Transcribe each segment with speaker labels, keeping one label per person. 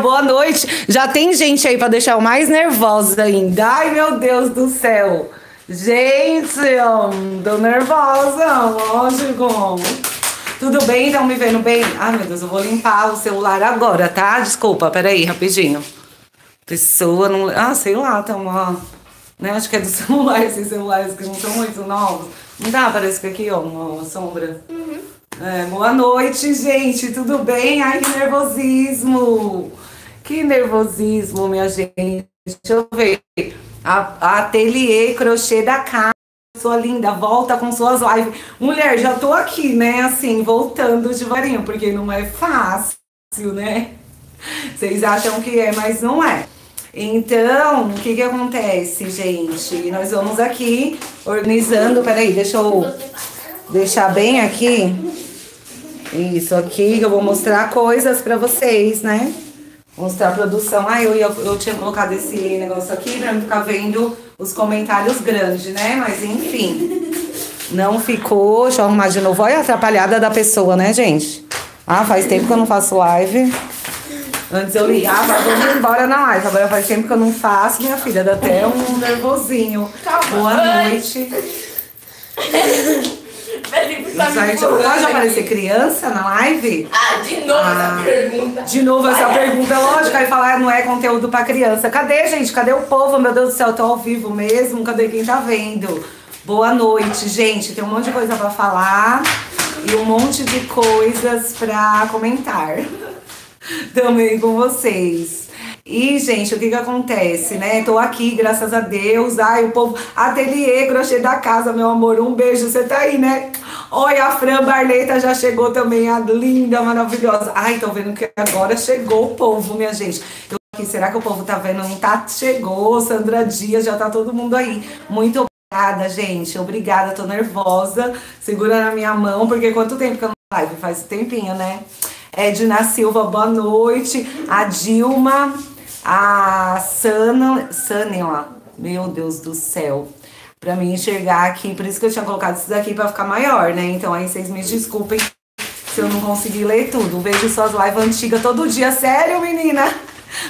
Speaker 1: boa noite. Já tem gente aí pra deixar eu mais nervosa ainda. Ai, meu Deus do céu. Gente, eu tô nervosa, lógico. Tudo bem? Estão me vendo bem? Ai, meu Deus, eu vou limpar o celular agora, tá? Desculpa, peraí, rapidinho. Pessoa não. Ah, sei lá, tá uma. Né? Acho que é do celular, esses celulares que não são muito novos. Não dá, parece que aqui, ó, uma, sombra. É, boa noite, gente. Tudo bem? Ai, que nervosismo. Que nervosismo, minha gente. Deixa eu ver. A, ateliê crochê da casa. Sua linda, volta com suas lives. Mulher, já tô aqui, né? Assim, voltando devagarinho, porque não é fácil, né? Vocês acham que é, mas não é. Então, o que que acontece, gente? Nós vamos aqui organizando. Peraí, deixa eu deixar bem aqui. Isso aqui, eu vou mostrar coisas pra vocês, né? Mostrar a produção. Ah, eu, ia, eu tinha colocado esse negócio aqui pra não ficar vendo os comentários grandes, né? Mas enfim. Não ficou. Deixa eu arrumar de novo. Olha a atrapalhada da pessoa, né, gente? Ah, faz tempo que eu não faço live. Antes eu ligava, vamos embora na live. Agora faz tempo que eu não faço, minha filha. Dá até um nervosinho. Boa noite.
Speaker 2: Me
Speaker 1: Site,
Speaker 2: empurrando
Speaker 1: pode aparecer criança na live?
Speaker 2: Ah, de novo
Speaker 1: Ah,
Speaker 2: essa pergunta.
Speaker 1: De novo essa pergunta, lógico, aí falar não é conteúdo pra criança. Cadê, gente? Cadê o povo? Meu Deus do céu, eu tô ao vivo mesmo. Cadê quem tá vendo? Boa noite, gente. Tem um monte de coisa pra falar e um monte de coisas pra comentar também com vocês. E, gente, o que que acontece, né? Tô aqui, graças a Deus. Ai, o povo. Ateliê, crochê da casa, meu amor. Um beijo, você tá aí, né? Olha, a Fran Barleta já chegou também, a linda, maravilhosa. Ai, tô vendo que agora chegou o povo, minha gente. Eu aqui, será que o povo tá vendo? Não tá? Chegou, Sandra Dias, já tá todo mundo aí. Muito obrigada, gente. Obrigada, tô nervosa. Segura na minha mão, porque quanto tempo que eu não live? Faz tempinho, né? Edna Silva, boa noite. A Dilma, a Sana, Sanela, meu Deus do céu. Pra mim enxergar aqui, por isso que eu tinha colocado isso daqui pra ficar maior, né? Então aí vocês me desculpem se eu não conseguir ler tudo. Vejo suas lives antigas todo dia. Sério, menina?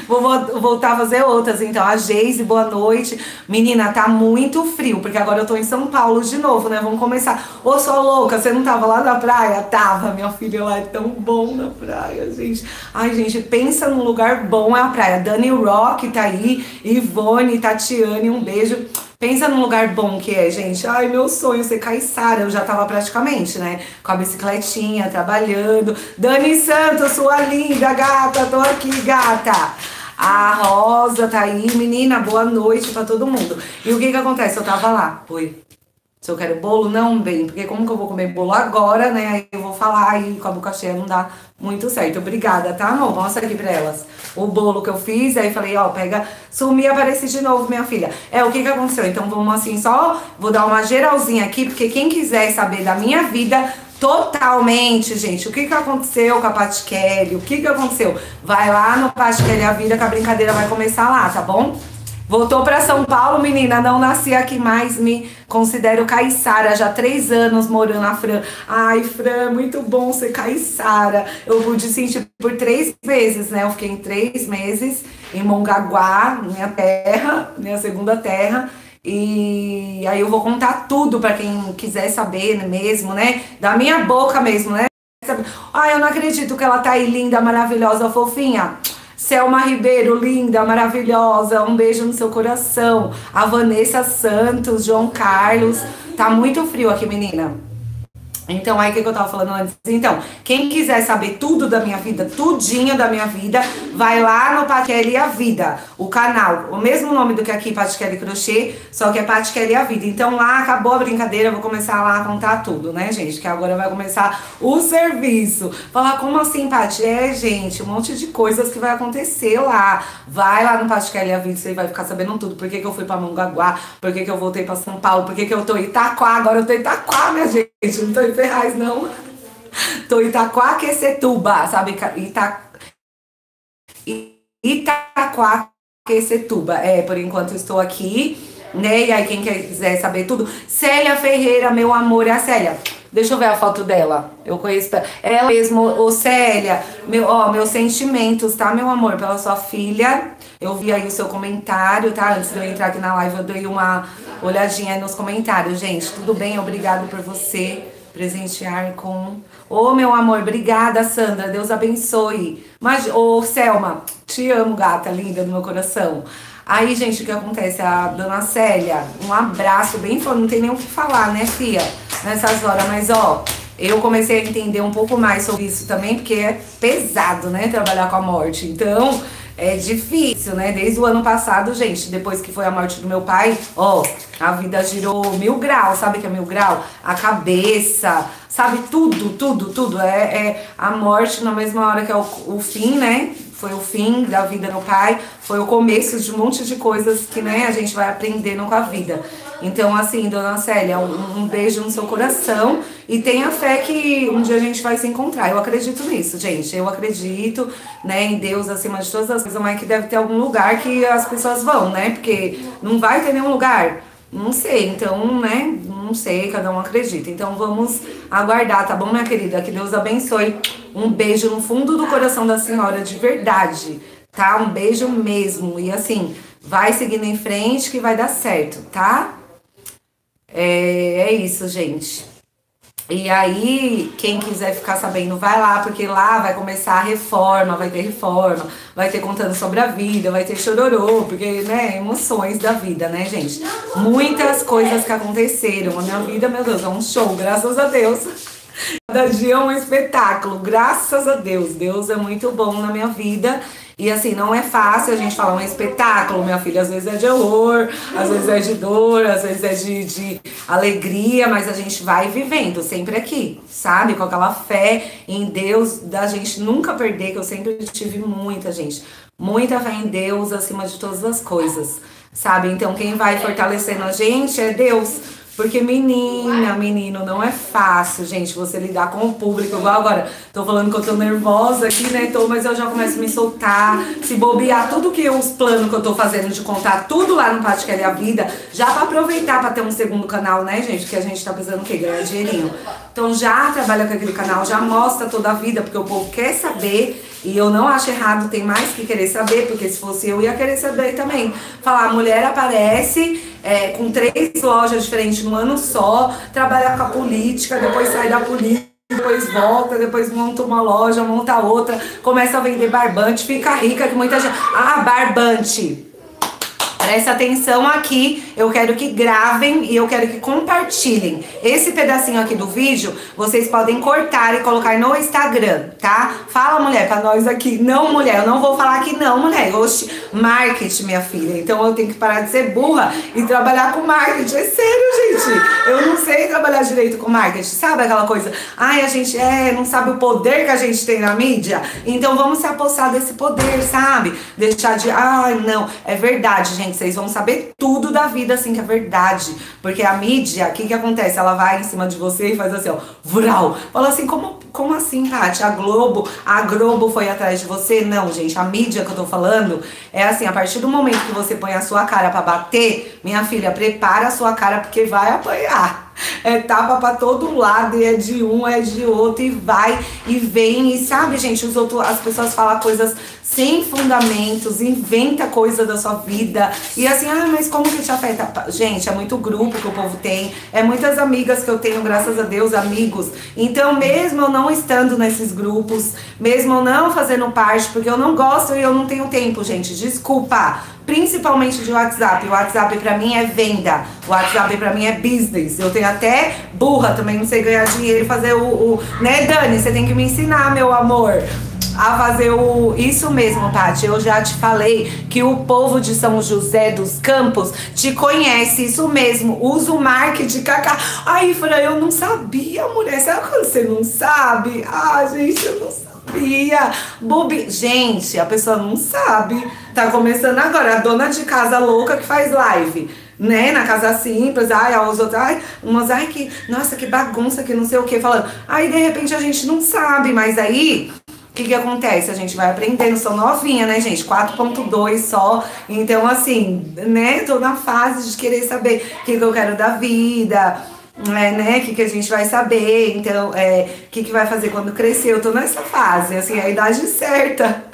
Speaker 1: Vou vo- voltar a fazer outras. Então, a Geise, boa noite. Menina, tá muito frio, porque agora eu tô em São Paulo de novo, né? Vamos começar. Ô, sua louca, você não tava lá na praia? Tava, minha filha lá é tão bom na praia, gente. Ai, gente, pensa num lugar bom é a praia. Dani Rock tá aí, Ivone, Tatiane, um beijo. Pensa num lugar bom que é, gente. Ai, meu sonho ser caiçara. Eu já tava praticamente, né? Com a bicicletinha, trabalhando. Dani Santos, sua linda, gata. Tô aqui, gata. A Rosa tá aí. Menina, boa noite pra todo mundo. E o que que acontece? Eu tava lá. Oi. Se eu quero bolo, não, bem, porque como que eu vou comer bolo agora, né? Aí eu vou falar aí com a boca cheia não dá muito certo. Obrigada, tá, amor? Mostra aqui pra elas. O bolo que eu fiz, aí falei, ó, pega, sumi e apareci de novo, minha filha. É, o que que aconteceu? Então vamos assim, só vou dar uma geralzinha aqui, porque quem quiser saber da minha vida totalmente, gente, o que que aconteceu com a Pat Kelly, o que que aconteceu? Vai lá no Pat Kelly a vida que a brincadeira vai começar lá, tá bom? Voltou pra São Paulo, menina. Não nasci aqui mais. Me considero caiçara. Já três anos morando na Fran. Ai, Fran, muito bom ser caiçara. Eu pude sentir por três vezes, né? Eu fiquei em três meses em Mongaguá, minha terra, minha segunda terra. E aí eu vou contar tudo pra quem quiser saber mesmo, né? Da minha boca mesmo, né? Ai, eu não acredito que ela tá aí linda, maravilhosa, fofinha. Selma Ribeiro, linda, maravilhosa, um beijo no seu coração. A Vanessa Santos, João Carlos. Tá muito frio aqui, menina. Então, aí o que, eu tava falando antes? Então, quem quiser saber tudo da minha vida, tudinho da minha vida, vai lá no Patikelly a Vida, o canal. O mesmo nome do que aqui, Patikelly Crochê, só que é Patikelly a Vida. Então, lá acabou a brincadeira, vou começar lá a contar tudo, né, gente? Que agora vai começar o serviço. Falar, como assim, Pati? É, gente, um monte de coisas que vai acontecer lá. Vai lá no Patikelly a Vida, você vai ficar sabendo tudo. Por que, que eu fui pra Mongaguá? Por que, que eu voltei pra São Paulo? Por que, que eu tô em Itaquá? Agora eu tô em Itaquá, minha gente. Não tô em Ferraz, não. Tô em Itaquaquecetuba, sabe? Ita... Itaquaquecetuba. É, por enquanto estou aqui, né? E aí quem quiser saber tudo. Célia Ferreira, meu amor, é a Célia. Deixa eu ver a foto dela. Eu conheço ela mesmo, ô Célia, meu, ó, meus sentimentos, tá, meu amor, pela sua filha. Eu vi aí o seu comentário, tá? Antes de eu entrar aqui na live, eu dei uma olhadinha nos comentários, gente. Tudo bem? Obrigado por você presentear com. Ô, oh, meu amor, obrigada, Sandra. Deus abençoe. Mas, ô, oh, Selma, te amo, gata linda do meu coração. Aí, gente, o que acontece? A dona Célia, um abraço bem forte. Não tem nem o que falar, né, Fia? Nessas horas, mas ó, eu comecei a entender um pouco mais sobre isso também, porque é pesado, né, trabalhar com a morte. Então, é difícil, né? Desde o ano passado, gente, depois que foi a morte do meu pai, ó, a vida girou mil graus, sabe que é mil grau? A cabeça, sabe? Tudo, tudo, tudo. É, é a morte na mesma hora que é o, o fim, né? foi o fim da vida do pai, foi o começo de um monte de coisas que né, a gente vai aprendendo com a vida. Então, assim, dona Célia, um, um beijo no seu coração e tenha fé que um dia a gente vai se encontrar. Eu acredito nisso, gente. Eu acredito né, em Deus acima de todas as coisas, mas que deve ter algum lugar que as pessoas vão, né? Porque não vai ter nenhum lugar. Não sei, então, né? Não sei, cada um acredita. Então vamos aguardar, tá bom, minha querida? Que Deus abençoe. Um beijo no fundo do coração da senhora, de verdade, tá? Um beijo mesmo. E assim, vai seguindo em frente que vai dar certo, tá? É, é isso, gente. E aí, quem quiser ficar sabendo, vai lá, porque lá vai começar a reforma, vai ter reforma, vai ter contando sobre a vida, vai ter chororô, porque, né, emoções da vida, né, gente? Muitas coisas que aconteceram. A minha vida, meu Deus, é um show, graças a Deus. Cada dia é um espetáculo, graças a Deus. Deus é muito bom na minha vida. E assim, não é fácil a gente falar um espetáculo, minha filha. Às vezes é de horror, às vezes é de dor, às vezes é de, de alegria, mas a gente vai vivendo sempre aqui, sabe? Com aquela fé em Deus, da gente nunca perder, que eu sempre tive muita, gente. Muita fé em Deus acima de todas as coisas, sabe? Então, quem vai fortalecendo a gente é Deus. Porque menina, menino, não é fácil, gente, você lidar com o público. Igual agora, tô falando que eu tô nervosa aqui, né? Tô, mas eu já começo a me soltar, se bobear tudo que os planos que eu tô fazendo de contar tudo lá no Pátio Quer a Vida, já pra aproveitar pra ter um segundo canal, né, gente? Que a gente tá precisando o quê? Ganhar dinheirinho. Então já trabalha com aquele canal, já mostra toda a vida, porque o povo quer saber. E eu não acho errado, tem mais que querer saber, porque se fosse eu, ia querer saber também. Falar, a mulher aparece é, com três lojas diferentes no ano só, trabalha com a política, depois sai da política depois volta, depois monta uma loja, monta outra, começa a vender barbante, fica rica, que muita gente. Ah, barbante! Presta atenção aqui, eu quero que gravem e eu quero que compartilhem. Esse pedacinho aqui do vídeo, vocês podem cortar e colocar no Instagram, tá? Fala, mulher, pra nós aqui. Não, mulher, eu não vou falar que não, mulher. Oxe, marketing, minha filha. Então eu tenho que parar de ser burra e trabalhar com marketing. É sério, gente. Eu não sei trabalhar direito com marketing. Sabe aquela coisa? Ai, a gente é, não sabe o poder que a gente tem na mídia? Então vamos se apossar desse poder, sabe? Deixar de, ai, não. É verdade, gente vocês vão saber tudo da vida, assim, que é verdade. Porque a mídia, o que que acontece? Ela vai em cima de você e faz assim, ó, vural. Fala assim, como, como assim, Tati? A Globo, a Globo foi atrás de você? Não, gente, a mídia que eu tô falando é assim, a partir do momento que você põe a sua cara para bater, minha filha, prepara a sua cara porque vai apanhar é tapa pra todo lado, e é de um, é de outro, e vai e vem. E sabe, gente, os outros, as pessoas falam coisas sem fundamentos, inventa coisa da sua vida. E assim, ah, mas como que te afeta? Gente, é muito grupo que o povo tem, é muitas amigas que eu tenho, graças a Deus, amigos. Então, mesmo eu não estando nesses grupos, mesmo eu não fazendo parte, porque eu não gosto e eu não tenho tempo, gente, desculpa principalmente de WhatsApp. O WhatsApp para mim é venda, o WhatsApp para mim é business. Eu tenho até burra também, não sei ganhar dinheiro e fazer o, o, Né, Dani? Você tem que me ensinar, meu amor. A fazer o. Isso mesmo, Paty. Eu já te falei que o povo de São José dos Campos te conhece. Isso mesmo. Usa o marketing cacá. Aí, Fran, eu não sabia, mulher. Sabe quando você não sabe? Ah, gente, eu não sabia. Bobi... Gente, a pessoa não sabe. Tá começando agora. A dona de casa louca que faz live né, na casa simples, ai, os outros, ai, umas, ai, que, nossa, que bagunça, que não sei o que, falando. Aí, de repente, a gente não sabe, mas aí, o que que acontece? A gente vai aprendendo, sou novinha, né, gente, 4.2 só, então, assim, né, tô na fase de querer saber o que que eu quero da vida, é, né? O que, que a gente vai saber, então, é, o que, que vai fazer quando crescer. Eu tô nessa fase, assim, a idade certa.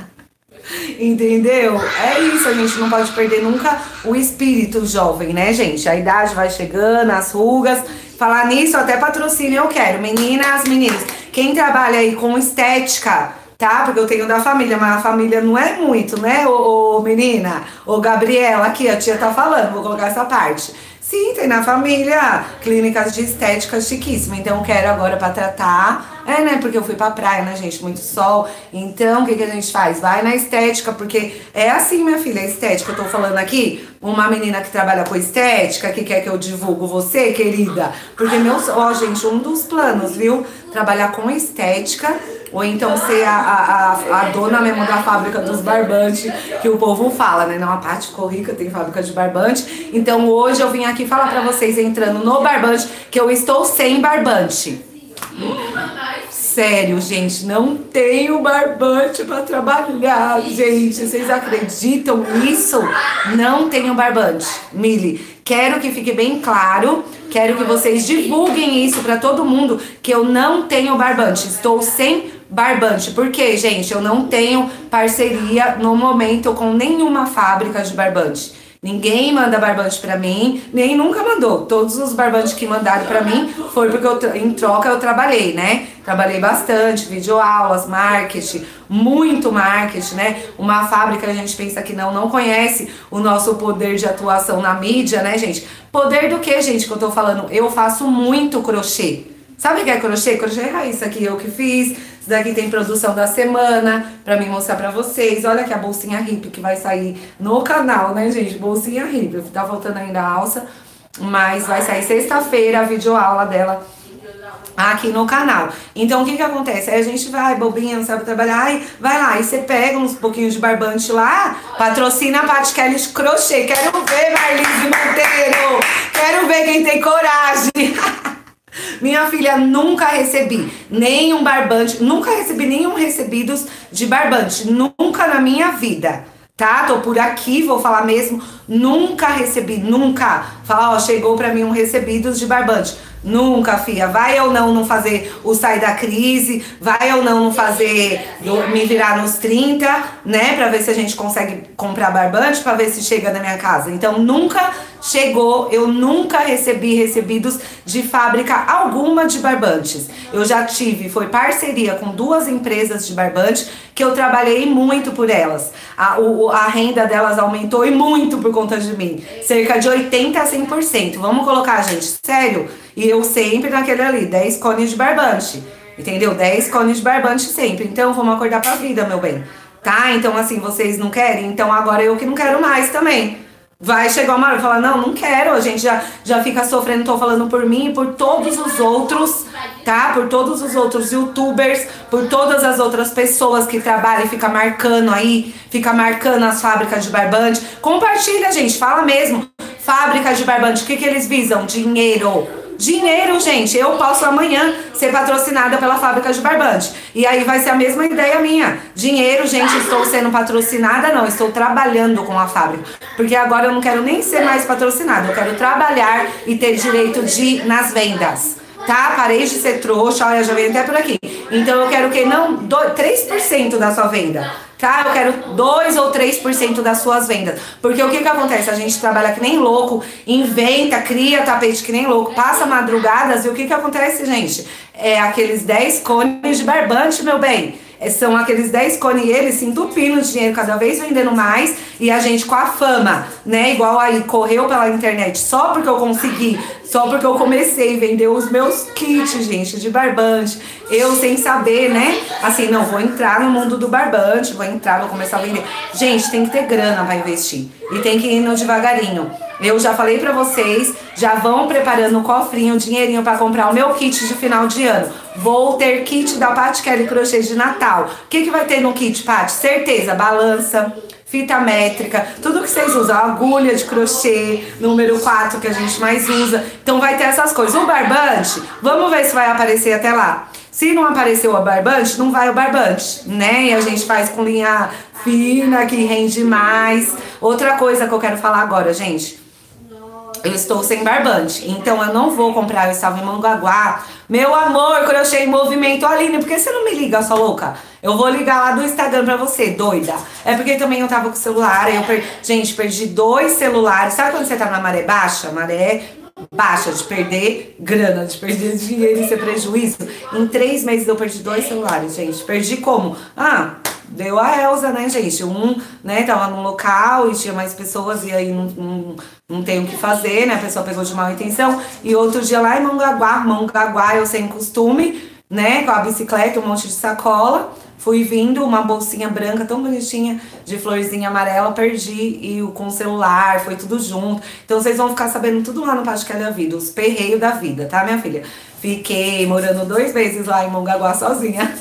Speaker 1: Entendeu? É isso, a gente não pode perder nunca o espírito jovem, né, gente? A idade vai chegando, as rugas. Falar nisso, até patrocínio eu quero. Meninas, meninos, quem trabalha aí com estética, tá? Porque eu tenho da família, mas a família não é muito, né, ô, ô menina? Ô Gabriela, aqui, a tia tá falando, vou colocar essa parte. Sim, tem na família clínicas de estética chiquíssima. Então, quero agora para tratar. É, né? Porque eu fui pra praia, né, gente? Muito sol. Então, o que, que a gente faz? Vai na estética, porque é assim, minha filha, a estética. Eu tô falando aqui, uma menina que trabalha com estética, que quer que eu divulgo você, querida. Porque, meus, ó, gente, um dos planos, viu? Trabalhar com estética ou então ser a, a, a, dona mesmo da fábrica dos barbantes, que o povo fala, né? Não, a Paty ficou rica, tem fábrica de barbante. Então hoje eu vim aqui falar pra vocês, entrando no barbante, que eu estou sem barbante. Sério, gente, não tenho barbante para trabalhar, gente. Vocês acreditam nisso? Não tenho barbante. Mili, quero que fique bem claro, quero que vocês divulguem isso para todo mundo que eu não tenho barbante. Estou sem barbante. Porque, gente, eu não tenho parceria no momento com nenhuma fábrica de barbante. Ninguém manda barbante para mim, nem nunca mandou. Todos os barbantes que mandaram para mim foi porque eu, em troca eu trabalhei, né? Trabalhei bastante, videoaulas, marketing, muito marketing, né? Uma fábrica a gente pensa que não, não conhece o nosso poder de atuação na mídia, né, gente? Poder do que, gente, que eu tô falando? Eu faço muito crochê. Sabe o que é crochê? Crochê é isso aqui eu que fiz. Isso daqui tem produção da semana pra me mostrar pra vocês. Olha aqui a bolsinha hip que vai sair no canal, né, gente? Bolsinha hip. Tá faltando ainda a alça, mas vai sair sexta-feira a videoaula dela aqui no canal. Então, o que que acontece? Aí a gente vai, bobinha, não sabe trabalhar, aí vai lá, e você pega uns pouquinhos de barbante lá, patrocina a Paty Kelly de crochê. Quero ver, Marlise Monteiro! Quero ver quem tem coragem! Minha filha, nunca recebi nenhum barbante, nunca recebi nenhum recebidos de barbante, nunca na minha vida. Tá? Tô por aqui, vou falar mesmo, nunca recebi, nunca. Fala, ó, chegou pra mim um recebidos de barbante. Nunca, fia. Vai ou não não fazer o sair da crise, vai ou não não fazer me virar nos 30, né? Pra ver se a gente consegue comprar barbante, pra ver se chega na minha casa. Então, nunca chegou, eu nunca recebi recebidos de fábrica alguma de barbantes. Eu já tive, foi parceria com duas empresas de barbante que eu trabalhei muito por elas. A, o, a renda delas aumentou e muito por conta de mim. Cerca de 80 a 100%. Vamos colocar, gente, sério? E eu sempre naquele ali, 10 cones de barbante. Entendeu? 10 cones de barbante sempre. Então vamos acordar pra vida, meu bem. Tá? Então assim, vocês não querem? Então agora eu que não quero mais também. Vai chegar uma hora e falar, não, não quero, a gente já, já fica sofrendo, tô falando por mim e por todos os outros, tá? Por todos os outros youtubers, por todas as outras pessoas que trabalham e fica marcando aí, fica marcando as fábricas de barbante. Compartilha, gente, fala mesmo. Fábrica de barbante, o que, que eles visam? Dinheiro. Dinheiro, gente. Eu posso amanhã ser patrocinada pela fábrica de barbante. E aí vai ser a mesma ideia minha. Dinheiro, gente, estou sendo patrocinada, não. Estou trabalhando com a fábrica. Porque agora eu não quero nem ser mais patrocinada. Eu quero trabalhar e ter direito de nas vendas. Tá? Parei de ser trouxa. Olha, já veio até por aqui. Então eu quero que não 3% da sua venda. Tá, eu quero 2 ou 3% das suas vendas. Porque o que que acontece? A gente trabalha que nem louco, inventa, cria tapete que nem louco, passa madrugadas e o que que acontece, gente? É aqueles 10 cones de barbante, meu bem. É, são aqueles 10 cones e eles se entupindo de dinheiro, cada vez vendendo mais. E a gente com a fama, né? Igual aí, correu pela internet só porque eu consegui, só porque eu comecei a vender os meus kits, gente, de barbante. Eu sem saber, né? Assim, não, vou entrar no mundo do barbante, vou entrar, vou começar a vender. Gente, tem que ter grana pra investir. E tem que ir no devagarinho. Eu já falei pra vocês, já vão preparando o cofrinho, o dinheirinho pra comprar o meu kit de final de ano. Vou ter kit da Pat Kelly Crochê de Natal. O que, que vai ter no kit, Pat? Certeza, balança, fita métrica, tudo que vocês usam, agulha de crochê, número 4 que a gente mais usa. Então vai ter essas coisas. O barbante, vamos ver se vai aparecer até lá. Se não apareceu o barbante, não vai o barbante, né? E a gente faz com linha fina, que rende mais. Outra coisa que eu quero falar agora, gente. Eu estou sem barbante. Então eu não vou comprar, eu estava em Mongaguá. Meu amor, crochê em movimento, Aline, por que você não me liga, sua louca? Eu vou ligar lá do Instagram pra você, doida. É porque também eu tava com o celular, eu perdi. Gente, perdi dois celulares. Sabe quando você tá na maré baixa? Maré baixa de perder grana, de perder dinheiro e ser prejuízo. Em três meses eu perdi dois celulares, gente. Perdi como? Ah, deu a Elza, né, gente? Um, né, tava num local e tinha mais pessoas e aí não, não, não tem o que fazer, né? A pessoa pegou de má intenção. E outro dia lá em Mongaguá, Mongaguá eu sem costume, né, com a bicicleta, um monte de sacola. Fui vindo, uma bolsinha branca tão bonitinha, de florzinha amarela, perdi e com o celular, foi tudo junto. Então vocês vão ficar sabendo tudo lá no Pascal da Vida, os perreios da vida, tá, minha filha? Fiquei morando dois meses lá em Mongaguá sozinha.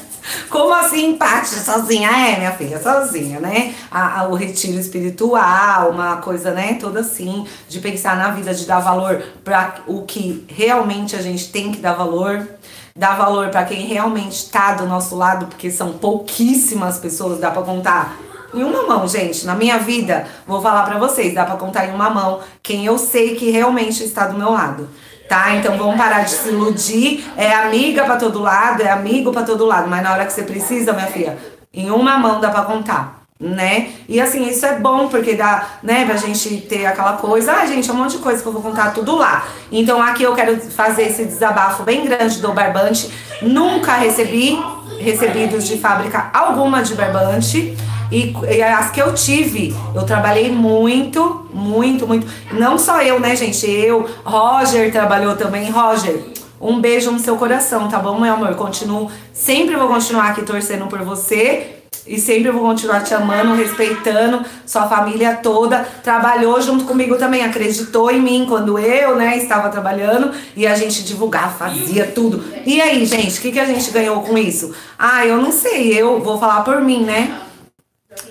Speaker 1: Como assim, Paty, sozinha? É, minha filha, sozinha, né? A, a, o retiro espiritual, uma coisa, né, toda assim, de pensar na vida, de dar valor para o que realmente a gente tem que dar valor dar valor para quem realmente está do nosso lado, porque são pouquíssimas pessoas, dá para contar em uma mão, gente. Na minha vida, vou falar para vocês, dá para contar em uma mão quem eu sei que realmente está do meu lado. Tá? Então vamos parar de se iludir. É amiga para todo lado, é amigo para todo lado, mas na hora que você precisa, minha filha, em uma mão dá para contar né? E assim, isso é bom porque dá, né, pra gente ter aquela coisa, ah, gente, é um monte de coisa que eu vou contar tudo lá. Então aqui eu quero fazer esse desabafo bem grande do barbante. Nunca recebi recebidos de fábrica alguma de barbante. E, e, as que eu tive, eu trabalhei muito, muito, muito. Não só eu, né, gente? Eu, Roger trabalhou também. Roger, um beijo no seu coração, tá bom, meu amor? Continuo, sempre vou continuar aqui torcendo por você e sempre vou continuar te amando, respeitando, sua família toda. Trabalhou junto comigo também, acreditou em mim quando eu, né, estava trabalhando e a gente divulgava, fazia tudo. E aí, gente, o que, que a gente ganhou com isso? Ah, eu não sei, eu vou falar por mim, né?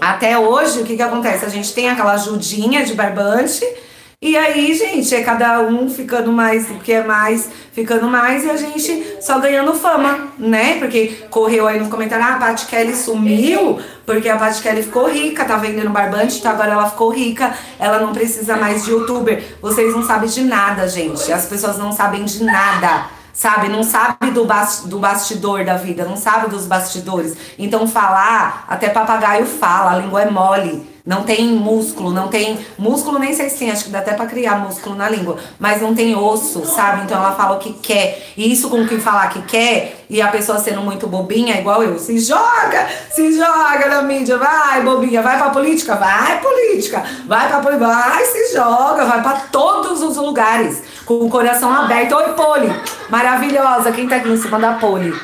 Speaker 1: Até hoje, o que, que acontece? A gente tem aquela ajudinha de barbante e aí, gente, é cada um ficando mais, porque é mais, ficando mais, e a gente só ganhando fama, né? Porque correu aí no comentário, ah, a Paty Kelly sumiu, porque a Paty Kelly ficou rica, tá vendendo barbante, então agora ela ficou rica, ela não precisa mais de youtuber. Vocês não sabem de nada, gente. As pessoas não sabem de nada sabe? Não sabe do, do bastidor da vida, não sabe dos bastidores. Então falar, até papagaio fala, a língua é mole. Não tem músculo, não tem. Músculo nem sei se tem, acho que dá até pra criar músculo na língua. Mas não tem osso, sabe? Então ela fala o que quer. E isso com que falar que quer, e a pessoa sendo muito bobinha, igual eu, se joga, se joga na mídia, vai, bobinha, vai pra política, vai política, vai pra política, vai, se joga, vai pra todos os lugares. Com o coração aberto. Oi, Poli! Maravilhosa, quem tá aqui em cima da Poli?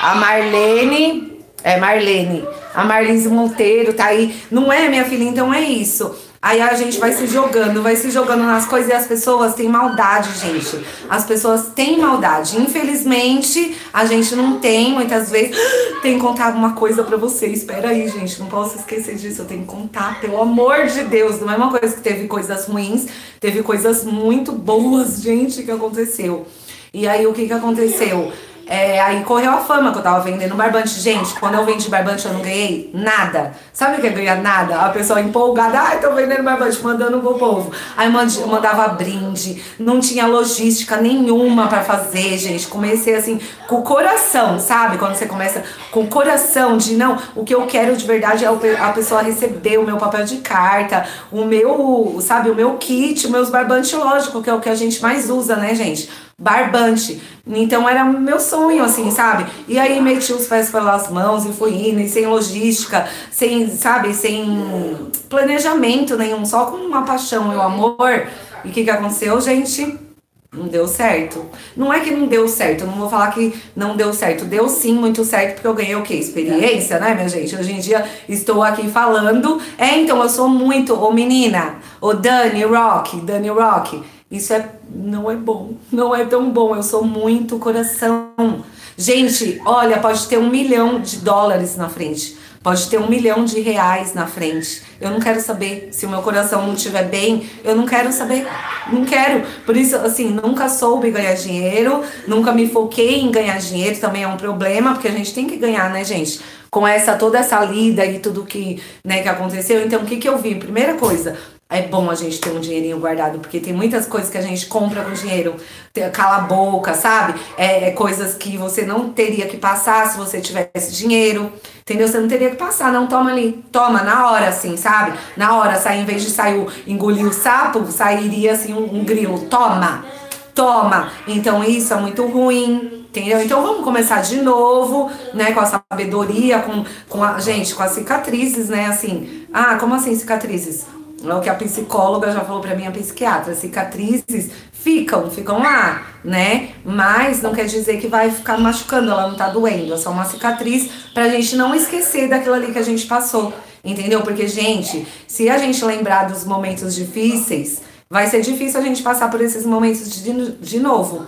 Speaker 1: A Marlene. É, Marlene. A Marlise Monteiro tá aí. Não é, minha filha? Então é isso. Aí a gente vai se jogando, vai se jogando nas coisas e as pessoas têm maldade, gente. As pessoas têm maldade. Infelizmente, a gente não tem, muitas vezes. Tem que contar alguma coisa pra você. Espera aí, gente. Não posso esquecer disso. Eu tenho que contar, pelo amor de Deus. Não é uma coisa que teve coisas ruins, teve coisas muito boas, gente, que aconteceu. E aí, o que que aconteceu? É, aí correu a fama que eu tava vendendo barbante. Gente, quando eu vendi barbante eu não ganhei nada. Sabe o que é ganhar nada? A pessoa empolgada, ai, tô vendendo barbante, mandando pro povo. Aí mandava brinde, não tinha logística nenhuma para fazer, gente. Comecei assim, com o coração, sabe? Quando você começa com o coração de não, o que eu quero de verdade é a pessoa receber o meu papel de carta, o meu, sabe, o meu kit, meus barbantes, lógico, que é o que a gente mais usa, né, gente? Barbante. Então era meu sonho, assim, sabe? E aí meti os pés pelas mãos e fui indo, e sem logística, sem, sabe, sem planejamento nenhum, só com uma paixão e o amor. E o que, que aconteceu, gente? Não deu certo. Não é que não deu certo, eu não vou falar que não deu certo. Deu sim muito certo, porque eu ganhei o quê? Experiência, né, minha gente? Hoje em dia estou aqui falando. É, então eu sou muito. Ô menina, ô Dani Rock, Dani Rock isso é, não é bom, não é tão bom. Eu sou muito coração. Gente, olha, pode ter um milhão de dólares na frente, pode ter um milhão de reais na frente. Eu não quero saber se o meu coração não estiver bem. Eu não quero saber, não quero. Por isso, assim, nunca soube ganhar dinheiro, nunca me foquei em ganhar dinheiro. Também é um problema, porque a gente tem que ganhar, né, gente? com essa toda essa lida e tudo que, né, que aconteceu. Então, o que que eu vi? Primeira coisa, é bom a gente ter um dinheirinho guardado, porque tem muitas coisas que a gente compra com dinheiro, cala a boca, sabe? É, é, coisas que você não teria que passar se você tivesse dinheiro, entendeu? Você não teria que passar, não, toma ali, toma, na hora, assim, sabe? Na hora, sai, em vez de sair, engolir o sapo, sairia assim um, um grilo, toma, toma. Então isso é muito ruim, entendeu? Então vamos começar de novo, né, com a sabedoria, com, com a, gente, com as cicatrizes, né, assim, ah, como assim cicatrizes? É o que a psicóloga já falou para mim, a psiquiatra, cicatrizes ficam, ficam lá, né? Mas não quer dizer que vai ficar machucando, ela não tá doendo, é só uma cicatriz pra gente não esquecer daquilo ali que a gente passou, entendeu? Porque, gente, se a gente lembrar dos momentos difíceis, vai ser difícil a gente passar por esses momentos de, de novo.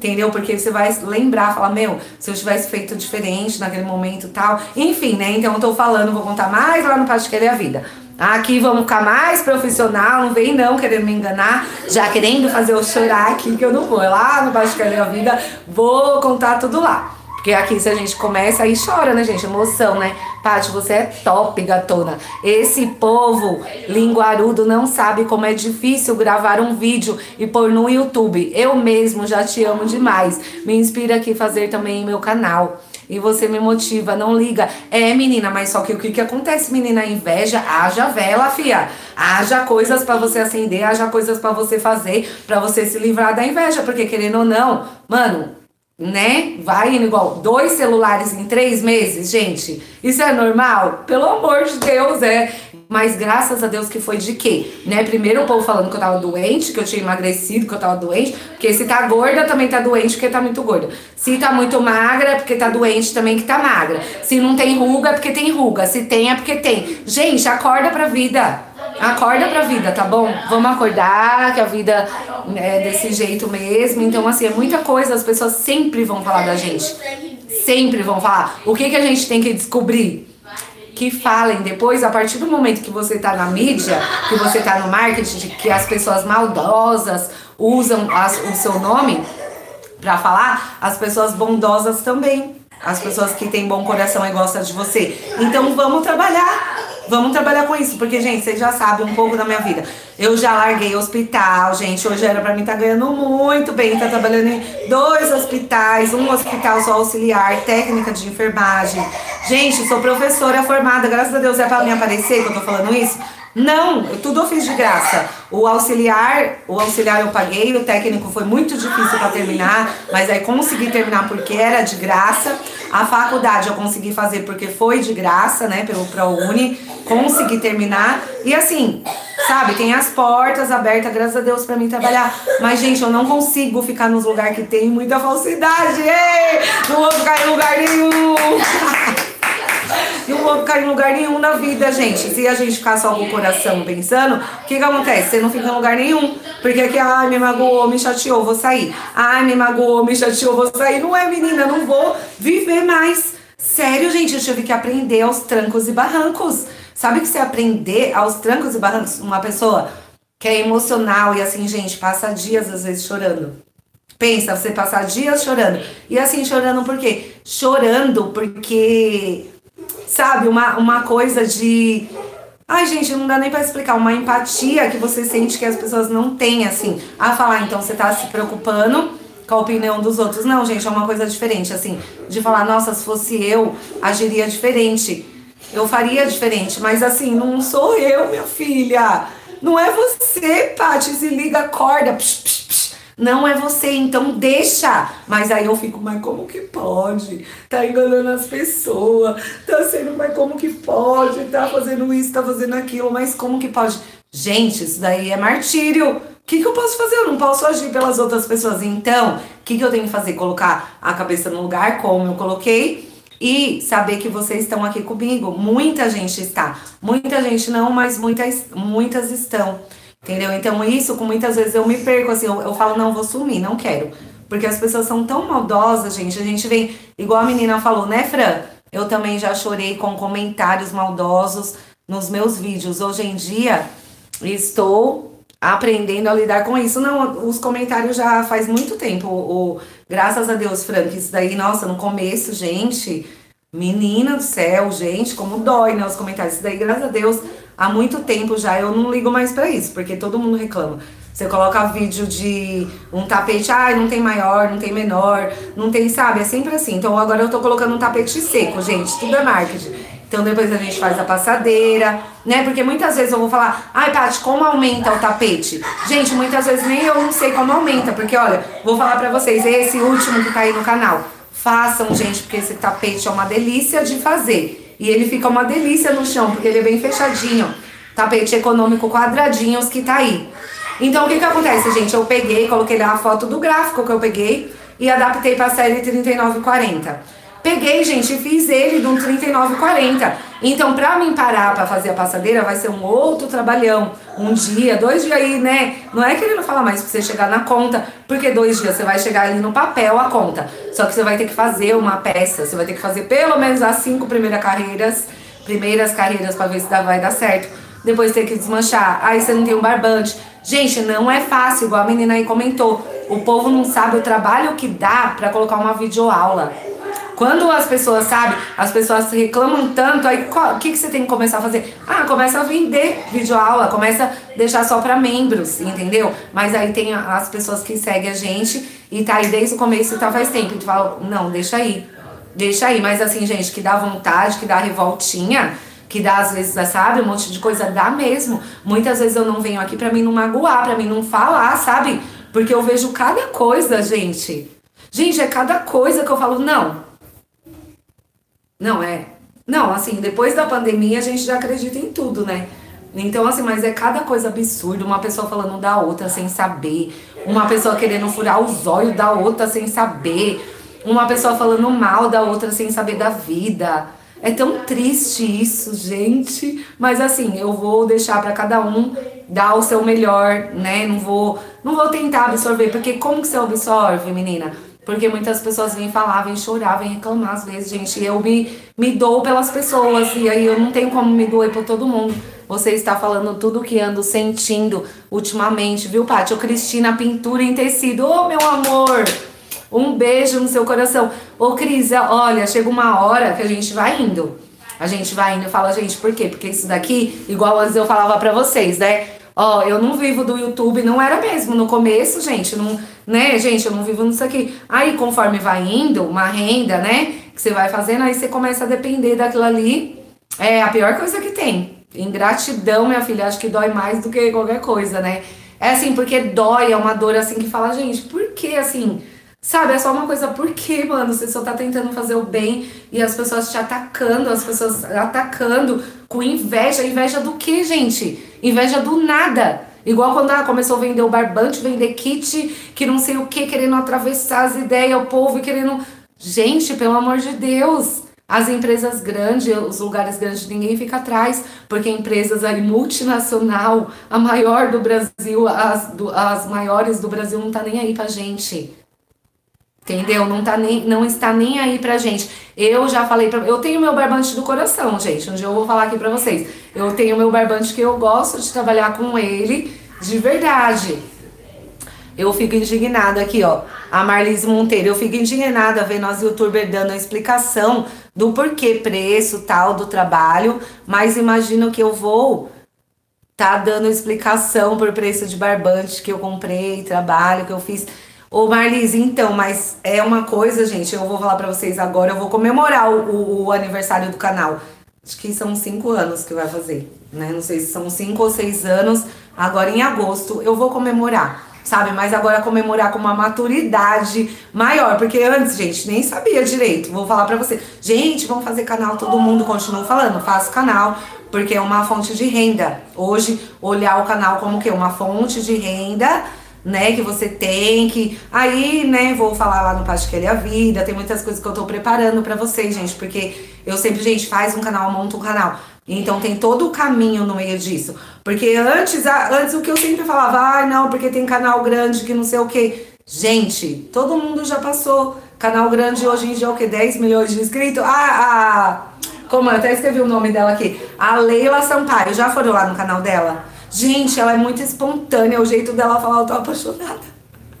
Speaker 1: Entendeu? Porque você vai lembrar, falar, meu, se eu tivesse feito diferente naquele momento tal. Enfim, né? Então eu tô falando, vou contar mais lá no Pode Querer a Vida. Aqui vamos ficar mais profissional, não vem não querendo me enganar, já querendo fazer eu chorar aqui, que eu não vou. É lá no Baixo Quer a Vida, vou contar tudo lá. Porque aqui se a gente começa, aí chora, né, gente? Emoção, né? Paty, você é top, gatona. Esse povo linguarudo não sabe como é difícil gravar um vídeo e pôr no YouTube. Eu mesmo já te amo demais. Me inspira aqui fazer também meu canal e você me motiva, não liga. É, menina, mas só que o que que acontece, menina? Inveja, haja vela, fia. Haja coisas para você acender, haja coisas para você fazer, para você se livrar da inveja, porque querendo ou não, mano, né? Vai indo igual dois celulares em três meses, gente. Isso é normal? Pelo amor de Deus, é. Mas graças a Deus que foi de quê? Né? Primeiro o povo falando que eu tava doente, que eu tinha emagrecido, que eu tava doente. Porque se tá gorda, também tá doente porque tá muito gorda. Se tá muito magra, é porque tá doente também que tá magra. Se não tem ruga, é porque tem ruga. Se tem, é porque tem. Gente, acorda pra vida. Acorda pra vida, tá bom? Vamos acordar, que a vida é desse jeito mesmo. Então, assim, é muita coisa, as pessoas sempre vão falar da gente. Sempre vão falar. O que, que a gente tem que descobrir? que falem depois, a partir do momento que você tá na mídia, que você tá no marketing, que as pessoas maldosas usam as, o seu nome para falar, as pessoas bondosas também. As pessoas que têm bom coração e gostam de você. Então vamos trabalhar Vamos trabalhar com isso, porque, gente, vocês já sabem um pouco da minha vida. Eu já larguei hospital, gente. Hoje era pra mim estar tá ganhando muito bem. Tá trabalhando em dois hospitais, um hospital só auxiliar, técnica de enfermagem. Gente, sou professora formada, graças a Deus é pra me aparecer que eu tô falando isso. Não, tudo eu fiz de graça. O auxiliar, o auxiliar eu paguei, o técnico foi muito difícil para terminar, mas aí consegui terminar porque era de graça. A faculdade eu consegui fazer porque foi de graça, né, pelo ProUni, consegui terminar. E assim, sabe, tem as portas abertas, graças a Deus, para mim trabalhar. Mas gente, eu não consigo ficar nos lugares que tem muita falsidade. Ei! Não vou ficar em lugar nenhum. Não vou ficar em lugar nenhum na vida, gente. Se a gente ficar só com o coração pensando, o que que acontece? Você não fica em lugar nenhum. Porque aqui, ai, me magoou, me chateou, vou sair. Ai, me magoou, me chateou, vou sair. Não é, menina, não vou viver mais. Sério, gente, eu tive que aprender aos trancos e barrancos. Sabe que você aprender aos trancos e barrancos, uma pessoa que é emocional e assim, gente, passa dias às vezes chorando. Pensa, você passar dias chorando. E assim, chorando por quê? Chorando porque sabe, uma, uma coisa de. Ai, gente, não dá nem para explicar. Uma empatia que você sente que as pessoas não têm, assim. A falar, então você tá se preocupando com a opinião dos outros. Não, gente, é uma coisa diferente, assim. De falar, nossa, se fosse eu, agiria diferente. Eu faria diferente. Mas, assim, não sou eu, minha filha. Não é você, Paty. Se liga, acorda. Psh, psh, não é você, então deixa. Mas aí eu fico, mas como que pode? Tá enganando as pessoas, tá sendo, mas como que pode? Tá fazendo isso, tá fazendo aquilo, mas como que pode? Gente, isso daí é martírio. O que, que eu posso fazer? Eu não posso agir pelas outras pessoas. Então, o que, que eu tenho que fazer? Colocar a cabeça no lugar, como eu coloquei, e saber que vocês estão aqui comigo. Muita gente está. Muita gente não, mas muitas, muitas estão. Entendeu? Então, isso, com muitas vezes eu me perco, assim, eu, eu falo, não, vou sumir, não quero. Porque as pessoas são tão maldosas, gente. A gente vem, igual a menina falou, né, Fran? Eu também já chorei com comentários maldosos nos meus vídeos. Hoje em dia, estou aprendendo a lidar com isso. Não, os comentários já faz muito tempo. O, o, graças a Deus, Frank, isso daí, nossa, no começo, gente, menina do céu, gente, como dói, né, os comentários. Isso daí, graças a Deus, há muito tempo já, eu não ligo mais pra isso, porque todo mundo reclama. Você coloca vídeo de um tapete, ah, não tem maior, não tem menor, não tem, sabe? É sempre assim. Então agora eu tô colocando um tapete seco, gente. Tudo é marketing. Então depois a gente faz a passadeira, né? Porque muitas vezes eu vou falar, ai, Paty, como aumenta o tapete? Gente, muitas vezes nem eu não sei como aumenta, porque olha, vou falar pra vocês, esse último que tá aí no canal. Façam, gente, porque esse tapete é uma delícia de fazer. E ele fica uma delícia no chão, porque ele é bem fechadinho. Tapete econômico quadradinhos que tá aí. Então o que que acontece, gente? Eu peguei, coloquei lá a foto do gráfico que eu peguei e adaptei pra série 3940. Peguei, gente, e fiz ele de um 39,40. Então, pra mim parar pra fazer a passadeira, vai ser um outro trabalhão. Um dia, dois dias aí, né? Não é querendo falar mais pra você chegar na conta, porque dois dias você vai chegar ali no papel a conta. Só que você vai ter que fazer uma peça, você vai ter que fazer pelo menos as cinco primeiras carreiras, primeiras carreiras pra ver se vai dar certo. Depois tem que desmanchar. Aí você não tem um barbante. Gente, não é fácil, igual a menina aí comentou. O povo não sabe o trabalho que dá pra colocar uma videoaula. Quando as pessoas, sabe, as pessoas reclamam tanto, aí o que, que você tem que começar a fazer? Ah, começa a vender videoaula, começa a deixar só para membros, entendeu? Mas aí tem as pessoas que seguem a gente e tá aí desde o começo e tá faz tempo. E tu fala, não, deixa aí, deixa aí. Mas assim, gente, que dá vontade, que dá revoltinha, que dá às vezes, sabe, um monte de coisa, dá mesmo. Muitas vezes eu não venho aqui pra mim não magoar, pra mim não falar, sabe? Porque eu vejo cada coisa, gente. Gente, é cada coisa que eu falo, não, não, é. Não, assim, depois da pandemia a gente já acredita em tudo, né? Então, assim, mas é cada coisa absurda. Uma pessoa falando da outra sem saber. Uma pessoa querendo furar os olhos da outra sem saber. Uma pessoa falando mal da outra sem saber da vida. É tão triste isso, gente. Mas assim, eu vou deixar para cada um dar o seu melhor, né? Não vou, não vou tentar absorver, porque como que você absorve, menina? Porque muitas pessoas vêm falar, vêm chorar, vêm reclamar às vezes, gente. Eu me, me dou pelas pessoas e aí eu não tenho como me doer por todo mundo. Você está falando tudo que ando sentindo ultimamente, viu, Paty? Ô, Cristina, pintura em tecido. Ô, oh, meu amor! Um beijo no seu coração. Ô, Cris, olha, chega uma hora que a gente vai indo. A gente vai indo e fala, gente, por quê? Porque isso daqui, igual antes eu falava pra vocês, né? Ó, eu não vivo do YouTube, não era mesmo no começo, gente, não, né, gente, eu não vivo nisso aqui. Aí, conforme vai indo, uma renda, né, que você vai fazendo, aí você começa a depender daquilo ali. É a pior coisa que tem. Ingratidão, minha filha, acho que dói mais do que qualquer coisa, né? É assim, porque dói, é uma dor assim que fala, gente, por que assim? Sabe, é só uma coisa, por que, mano? Você só tá tentando fazer o bem e as pessoas te atacando, as pessoas atacando com inveja. Inveja do que, gente? Inveja do nada. Igual quando ela começou a vender o barbante, vender kit, que não sei o que, querendo atravessar as ideias, o povo querendo. Gente, pelo amor de Deus! As empresas grandes, os lugares grandes, ninguém fica atrás, porque empresas ali multinacional, a maior do Brasil, as, do, as maiores do Brasil não tá nem aí pra gente. Entendeu? Não, tá nem, não está nem aí pra gente. Eu já falei pra. Eu tenho meu barbante do coração, gente. Um dia eu vou falar aqui pra vocês. Eu tenho meu barbante que eu gosto de trabalhar com ele de verdade. Eu fico indignada aqui, ó. A Marlise Monteiro. Eu fico indignada vendo as youtubers dando a explicação do porquê preço tal do trabalho. Mas imagino que eu vou tá dando explicação por preço de barbante que eu comprei, trabalho que eu fiz. Ô Marlise, então, mas é uma coisa, gente, eu vou falar pra vocês agora, eu vou comemorar o, o, aniversário do canal. Acho que são cinco anos que vai fazer, né? Não sei se são cinco ou seis anos. Agora em agosto eu vou comemorar, sabe? Mas agora comemorar com uma maturidade maior, porque antes, gente, nem sabia direito. Vou falar pra você, gente, vamos fazer canal, todo mundo continua falando, faço canal, porque é uma fonte de renda. Hoje, olhar o canal como que uma fonte de renda né, que você tem que. Aí, né, vou falar lá no Pasquele a Vida, tem muitas coisas que eu tô preparando para vocês, gente, porque eu sempre, gente, faz um canal, monta um canal. Então tem todo o caminho no meio disso. Porque antes, antes o que eu sempre falava, ai, ah, não, porque tem canal grande que não sei o que. Gente, todo mundo já passou. Canal grande hoje em dia é o que? 10 milhões de inscritos? Ah, ah, como eu até escrevi o nome dela aqui. A Leila Sampaio. Já foram lá no canal dela? Gente, ela é muito espontânea, o jeito dela falar, eu tô apaixonada.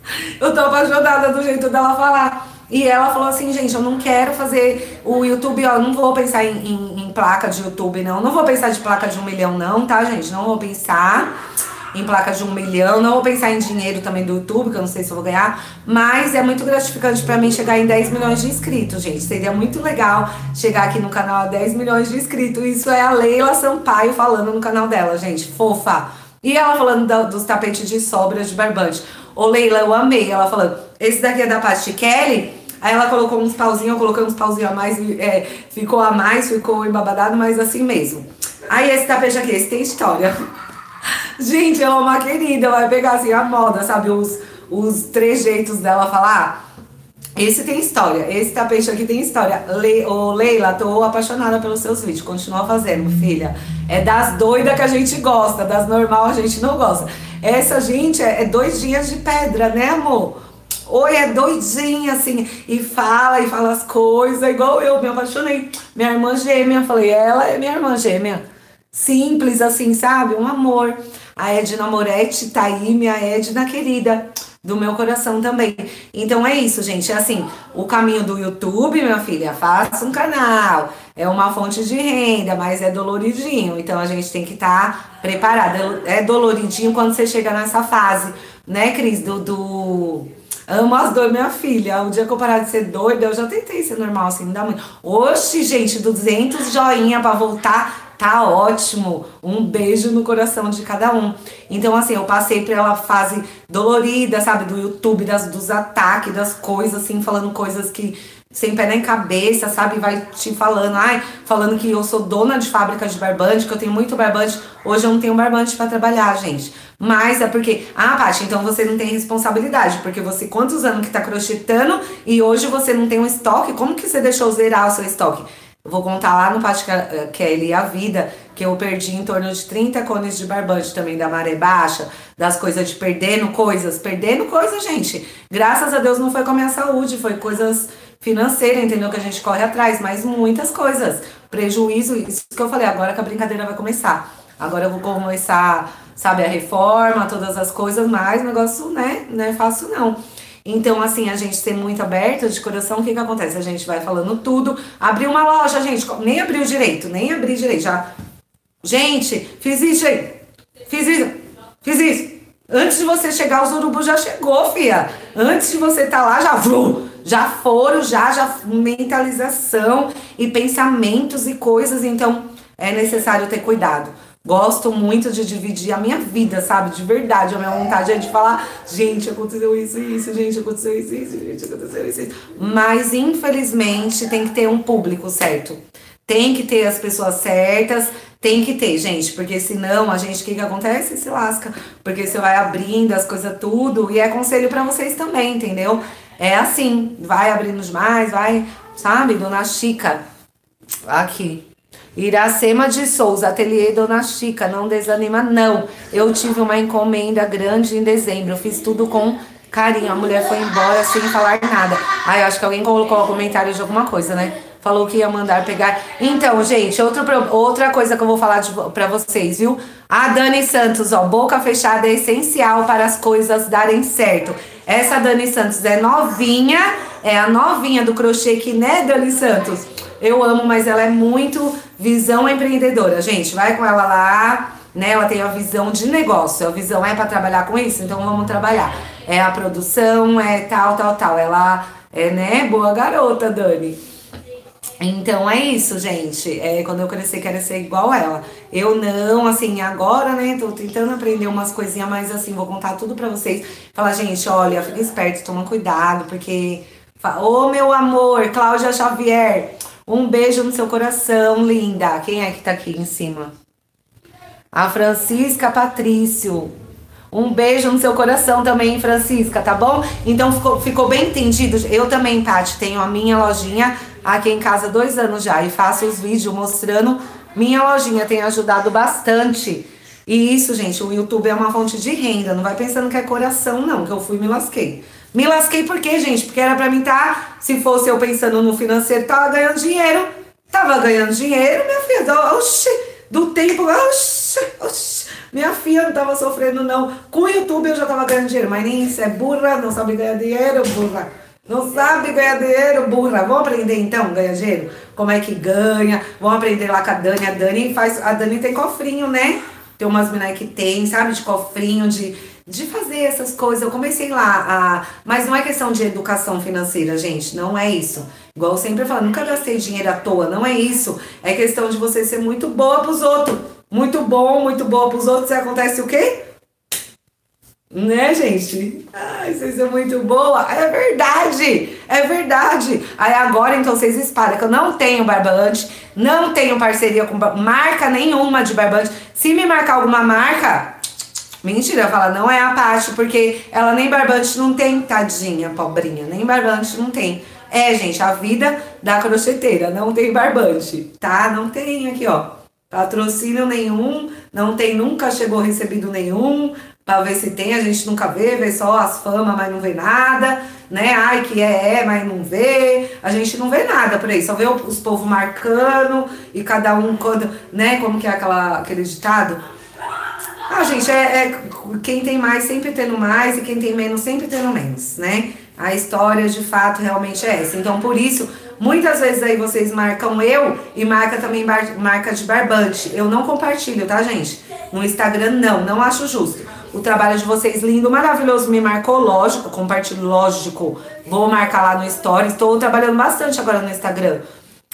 Speaker 1: Eu tô apaixonada do jeito dela falar. E ela falou assim, gente, eu não quero fazer o YouTube, ó, não vou pensar em, em, em, placa de YouTube, não. Não vou pensar de placa de um milhão, não, tá, gente? Não vou pensar em placa de um milhão. Não vou pensar em dinheiro também do YouTube, que eu não sei se eu vou ganhar. Mas é muito gratificante para mim chegar em 10 milhões de inscritos, gente. Seria muito legal chegar aqui no canal a 10 milhões de inscritos. Isso é a Leila Sampaio falando no canal dela, gente. Fofa. E ela falando dos tapetes de sobras de barbante. Ô Leila, eu amei. Ela falando, esse daqui é da Paty Kelly. Aí ela colocou uns pauzinhos, eu coloquei uns pauzinhos a mais, é, ficou a mais, ficou embabadado, mas assim mesmo. Aí esse tapete aqui, esse tem história. Gente, ela é uma querida, vai pegar assim a moda, sabe? Os, os trejeitos dela falar. Esse tem história, esse tapete aqui tem história. Le, ô, Leila, tô apaixonada pelos seus vídeos. Continua fazendo, filha. É das doidas que a gente gosta, das normal a gente não gosta. Essa, gente, é, é dois dias de pedra, né, amor? Oi, é doidinha, assim, e fala, e fala as coisas, igual eu, me apaixonei. Minha irmã gêmea, falei, ela é minha irmã gêmea. Simples, assim, sabe? Um amor. A Edna Moretti tá aí, minha Edna querida, do meu coração também. Então é isso, gente. É assim, o caminho do YouTube, minha filha, faça um canal. É uma fonte de renda, mas é doloridinho. Então a gente tem que estar tá. É doloridinho quando você chega nessa fase, né, Cris? Do. do Amo as duas, minha filha. O dia que eu parar de ser doida, eu já tentei ser normal, assim, não dá muito. Oxe, gente, 200 joinha pra voltar, tá ótimo. Um beijo no coração de cada um. Então, assim, eu passei pela fase dolorida, sabe, do YouTube, das, dos ataques, das coisas, assim, falando coisas que sem pé nem cabeça, sabe? Vai te falando, ai, falando que eu sou dona de fábrica de barbante, que eu tenho muito barbante. Hoje eu não tenho barbante para trabalhar, gente. Mas é porque, ah, Paty, então você não tem responsabilidade, porque você quantos anos que tá crochetando e hoje você não tem um estoque? Como que você deixou zerar o seu estoque? Eu vou contar lá no Paty Kelly a vida, que eu perdi em torno de 30 cones de barbante também da maré baixa, das coisas de perdendo coisas, perdendo coisas, gente. Graças a Deus não foi com a minha saúde, foi coisas financeira, entendeu? Que a gente corre atrás, mas muitas coisas. Prejuízo, isso que eu falei, agora que a brincadeira vai começar. Agora eu vou começar, sabe, a reforma, todas as coisas, mas negócio, né, não é fácil não. Então, assim, a gente ser muito aberto de coração, o que que acontece? A gente vai falando tudo. Abrir uma loja, gente, nem abriu direito, nem abri direito. Já. Gente, fiz isso aí. Fiz isso. Fiz isso. Antes de você chegar, os urubus já chegou, fia. Antes de você estar tá lá, já vrum, já foram, já, já mentalização e pensamentos e coisas, então é necessário ter cuidado. Gosto muito de dividir a minha vida, sabe? De verdade. A minha vontade é de falar, gente, aconteceu isso isso, gente, aconteceu isso isso, gente, aconteceu isso isso. Mas, infelizmente, tem que ter um público certo. Tem que ter as pessoas certas, tem que ter, gente, porque senão a gente, o que que acontece? Se lasca. Porque você vai abrindo as coisas tudo, e é conselho para vocês também, entendeu? É assim, vai abrindo demais, vai, sabe? Dona Chica, aqui. Iracema de Souza, Ateliê Dona Chica, não desanima, não. Eu tive uma encomenda grande em dezembro, fiz tudo com carinho. A mulher foi embora sem falar nada. Ai, acho que alguém colocou um comentário de alguma coisa, né? Falou que ia mandar pegar. Então, gente, outro, outra coisa que eu vou falar pra vocês, viu? A Dani Santos, ó, boca fechada é essencial para as coisas darem certo. Essa Dani Santos é novinha, é a novinha do crochê que, né, Dani Santos? Eu amo, mas ela é muito visão empreendedora. Gente, vai com ela lá, né? Ela tem a visão de negócio. A visão é para trabalhar com isso, então vamos trabalhar. É a produção, é tal, tal, tal. Ela é, né, boa garota, Dani. Então é isso, gente. É, quando eu crescer, quero ser igual ela. Eu não, assim, agora, né, tô tentando aprender umas coisinhas, mas assim, vou contar tudo pra vocês. Falar, gente, olha, fica esperto, toma cuidado, porque. Ô, oh, meu amor, Cláudia Xavier, um beijo no seu coração, linda. Quem é que tá aqui em cima? A Francisca Patrício. Um beijo no seu coração também, Francisca, tá bom? Então ficou, ficou bem entendido. Eu também, Tati, tenho a minha lojinha aqui em casa há dois anos já e faço os vídeos mostrando minha lojinha. Tem ajudado bastante. E isso, gente, o YouTube é uma fonte de renda. Não vai pensando que é coração, não, que eu fui e me lasquei. Me lasquei por quê, gente? Porque era pra mim tá, se fosse eu pensando no financeiro, tava ganhando dinheiro. Tava ganhando dinheiro, minha filha. Oxi, do tempo, oxi, oxi. Minha filha não tava sofrendo, não. Com o YouTube eu já tava ganhando dinheiro, mas nem isso é burra, não sabe ganhar dinheiro, burra. Não sabe ganhar dinheiro, burra. Vamos aprender então, ganhar dinheiro? Como é que ganha? Vamos aprender lá com a Dani. A Dani faz. A Dani tem cofrinho, né? Tem umas meninas que tem, sabe, de cofrinho, de, de fazer essas coisas. Eu comecei lá a. Mas não é questão de educação financeira, gente. Não é isso. Igual eu sempre falo, nunca gastei dinheiro à toa. Não é isso. É questão de você ser muito boa pros outros. Muito bom, muito boa pros outros. E acontece o quê? Né, gente? Ai, vocês são muito boa. É verdade, é verdade. Aí agora, então, vocês espalham que eu não tenho barbante, não tenho parceria com marca nenhuma de barbante. Se me marcar alguma marca, mentira, fala, não é a parte, porque ela nem barbante não tem, tadinha, pobrinha, nem barbante não tem. É, gente, a vida da crocheteira, não tem barbante, tá? Não tem aqui, ó. Patrocínio nenhum, não tem, nunca chegou recebido nenhum, pra ver se tem, a gente nunca vê, vê só as famas, mas não vê nada, né? Ai, que é, é, mas não vê. A gente não vê nada por aí, só vê os povos marcando e cada um quando, né? Como que é aquela, aquele ditado? Ah, gente, é, é quem tem mais sempre tendo mais e quem tem menos sempre tendo menos, né? A história de fato realmente é essa. Então, por isso, muitas vezes aí vocês marcam eu e marca também marca de barbante. Eu não compartilho, tá, gente? No Instagram, não, não acho justo o trabalho de vocês lindo, maravilhoso, me marcou, lógico, compartilho, lógico, vou marcar lá no Stories, estou trabalhando bastante agora no Instagram,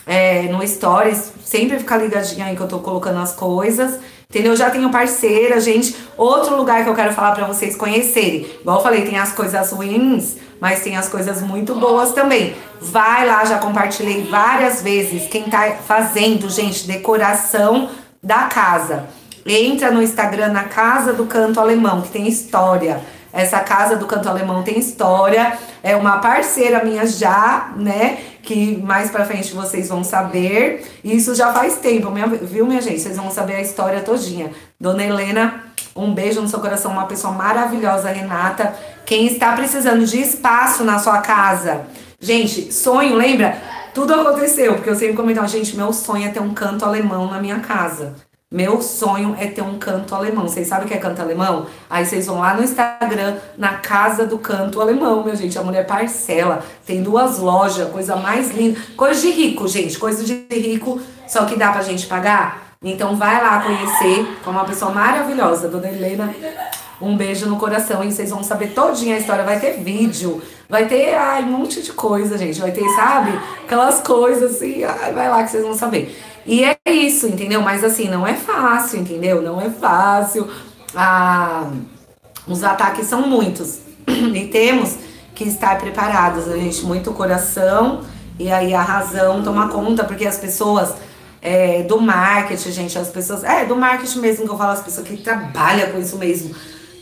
Speaker 1: é, no Stories, sempre ficar ligadinha aí que eu tô colocando as coisas, entendeu? Já tenho parceira, gente, outro lugar que eu quero falar para vocês conhecerem, igual eu falei, tem as coisas ruins, mas tem as coisas muito boas também. Vai lá, já compartilhei várias vezes, quem tá fazendo, gente, decoração da casa. Entra no Instagram na Casa do Canto Alemão, que tem história. Essa Casa do Canto Alemão tem história. É uma parceira minha já, né? Que mais pra frente vocês vão saber. Isso já faz tempo, viu, minha gente? Vocês vão saber a história todinha. Dona Helena, um beijo no seu coração, uma pessoa maravilhosa, Renata. Quem está precisando de espaço na sua casa. Gente, sonho, lembra? Tudo aconteceu, porque eu sempre comentava, gente, meu sonho é ter um canto alemão na minha casa. Meu sonho é ter um canto alemão. Vocês sabem o que é canto alemão? Aí vocês vão lá no Instagram, na Casa do Canto Alemão, minha gente. A mulher parcela. Tem duas lojas, coisa mais linda. Coisa de rico, gente. Coisa de rico, só que dá pra gente pagar. Então vai lá conhecer com uma pessoa maravilhosa, Dona Helena. Um beijo no coração e vocês vão saber todinha a história. Vai ter vídeo, vai ter ai, um monte de coisa, gente. Vai ter, sabe? Aquelas coisas assim. Ai, vai lá que vocês vão saber. E é isso, entendeu? Mas assim, não é fácil, entendeu? Não é fácil. Ah, os ataques são muitos. E temos que estar preparados, a gente, muito coração e aí a razão toma conta, porque as pessoas é, do marketing, gente, as pessoas. É, do marketing mesmo que eu falo, as pessoas que trabalham com isso mesmo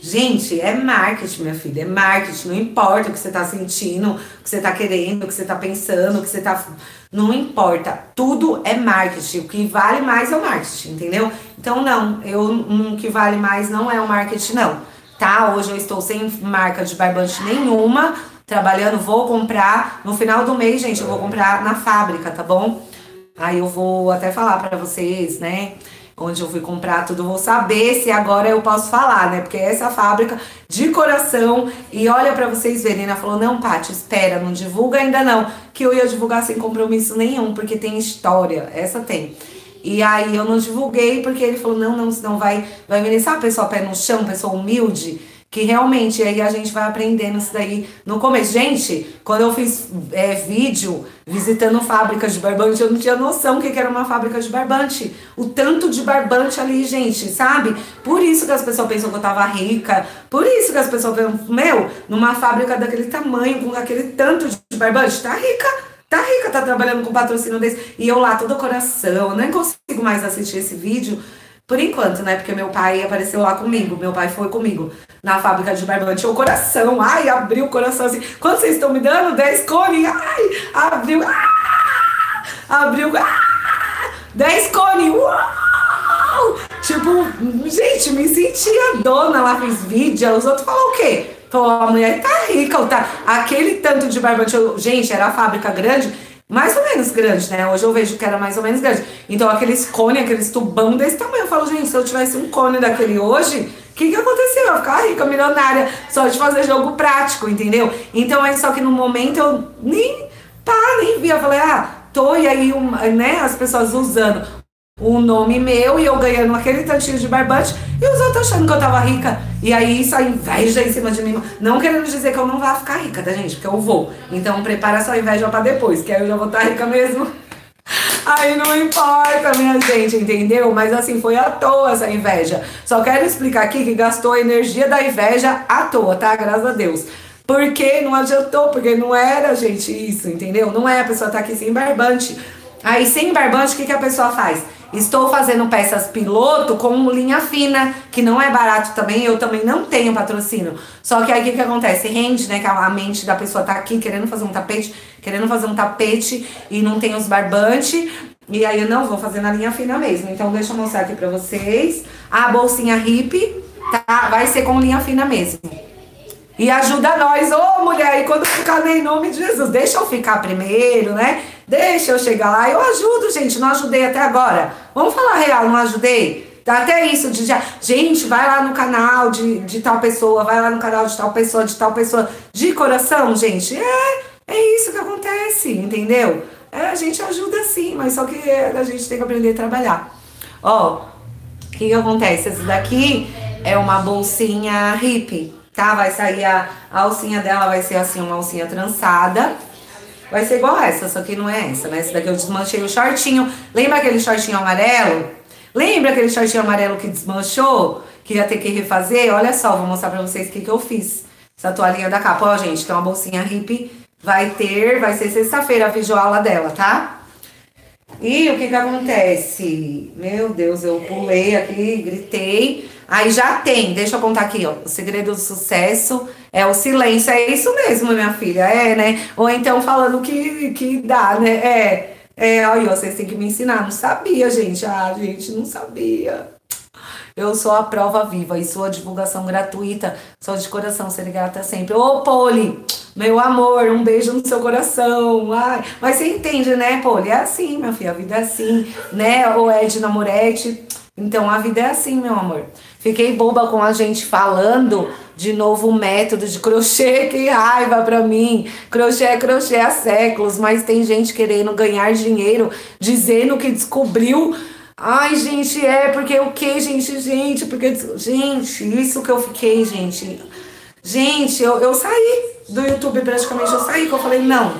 Speaker 1: Gente, é marketing, minha filha, é marketing. Não importa o que você tá sentindo, o que você tá querendo, o que você tá pensando, o que você tá. Não importa. Tudo é marketing. O que vale mais é o marketing, entendeu? Então, não, eu, um que vale mais não é o marketing, não. Tá? Hoje eu estou sem marca de barbante nenhuma, trabalhando, vou comprar. No final do mês, gente, eu vou comprar na fábrica, tá bom? Aí eu vou até falar para vocês, né? Onde eu fui comprar tudo, vou saber se agora eu posso falar, né? Porque essa fábrica de coração. E olha para vocês verem, ela falou: "Não, Paty, espera, não divulga ainda não, que eu ia divulgar sem compromisso nenhum, porque tem história, essa tem". E aí eu não divulguei porque ele falou: "Não, não, senão vai vai me sabe, pessoa pé no chão, pessoa humilde" que realmente aí a gente vai aprendendo isso daí no começo. Gente, quando eu fiz é, vídeo visitando fábricas de barbante, eu não tinha noção que era uma fábrica de barbante. O tanto de barbante ali, gente, sabe? Por isso que as pessoas pensam que eu tava rica, por isso que as pessoas pensam, meu, numa fábrica daquele tamanho, com aquele tanto de barbante, tá rica. Tá rica, tá trabalhando com patrocínio desse. E eu lá, todo coração, eu nem consigo mais assistir esse vídeo por enquanto, né? Porque meu pai apareceu lá comigo, meu pai foi comigo na fábrica de barbante. O coração, ai, abriu o coração assim. Quanto vocês estão me dando? 10 cones, ai, abriu, ah, abriu, ah, 10 cones, uau! Tipo, gente, me sentia dona lá, fiz vídeo. Os outros falam o quê? Falou, a mulher tá rica, tá? Aquele tanto de barbante, gente, era a fábrica grande mais ou menos grande, né? Hoje eu vejo que era mais ou menos grande. Então, aqueles cones, aqueles tubão desse tamanho. Eu falo, gente, se eu tivesse um cone daquele hoje, que, que aconteceu? Eu ia ficar rica, milionária, só de fazer jogo prático, entendeu? Então é só que no momento eu nem, pá, nem vi. Eu falei, ah, tô, e aí, um, né, as pessoas usando o nome meu e eu ganhando aquele tantinho de barbante e os outros achando que eu tava rica. E aí isso a inveja em cima de mim. Não querendo dizer que eu não vá ficar rica, tá, gente? Porque eu vou. Então prepara essa inveja pra depois, que aí eu já vou estar tá rica mesmo. Aí não importa, minha gente, entendeu? Mas assim, foi à toa essa inveja. Só quero explicar aqui que gastou a energia da inveja à toa, tá? Graças a Deus. Porque não adiantou, porque não era, gente, isso, entendeu? Não é a pessoa tá aqui sem barbante. Aí, sem barbante, o que, que a pessoa faz? Estou fazendo peças piloto com linha fina, que não é barato também, eu também não tenho patrocínio. Só que aí o que, que acontece? Rende, né? Que a mente da pessoa tá aqui querendo fazer um tapete, querendo fazer um tapete e não tem os barbantes. E aí eu não vou fazer na linha fina mesmo. Então deixa eu mostrar aqui pra vocês. A bolsinha hip, tá? Vai ser com linha fina mesmo. E ajuda nós, ô oh, mulher, e quando ficar em nome de Jesus, deixa eu ficar primeiro, né? Deixa eu chegar lá. Eu ajudo, gente, não ajudei até agora. Vamos falar real, não ajudei? Dá até isso de já. Gente, vai lá no canal de, de tal pessoa, vai lá no canal de tal pessoa, de tal pessoa. De coração, gente. É, é isso que acontece, entendeu? É, a gente ajuda sim, mas só que a gente tem que aprender a trabalhar. Ó, o que, que acontece? Essa daqui é uma bolsinha hippie tá? Vai sair a, a alcinha dela, vai ser assim, uma alcinha trançada. Vai ser igual essa, só que não é essa, né? Essa daqui eu desmanchei o shortinho. Lembra aquele shortinho amarelo? Lembra aquele shortinho amarelo que desmanchou? Que ia ter que refazer? Olha só, vou mostrar pra vocês o que, que eu fiz. Essa toalhinha da capa, ó, gente, tem uma bolsinha hippie. Vai ter, vai ser sexta-feira a videoaula dela, tá? E o que que acontece? Meu Deus, eu pulei aqui, gritei. Aí já tem, deixa eu contar aqui, ó. O segredo do sucesso é o silêncio. É isso mesmo, minha filha, é, né? Ou então falando que, que dá, né? É, é, aí, ó, vocês têm que me ensinar. Não sabia, gente. Ah, gente, não sabia. Eu sou a prova viva e sua divulgação gratuita. Sou de coração, ser grata sempre. Ô, Poli, meu amor, um beijo no seu coração. Ai, mas você entende, né, Poli? É assim, minha filha, a vida é assim, né? Ou Edna Moretti. Então, a vida é assim, meu amor. Fiquei boba com a gente falando de novo método de crochê, que raiva pra mim. Crochê é crochê há séculos, mas tem gente querendo ganhar dinheiro, dizendo que descobriu. Ai, gente, é porque o que, gente, gente, porque. Gente, isso que eu fiquei, gente. Gente, eu, eu saí do YouTube praticamente, eu saí, que eu falei, não,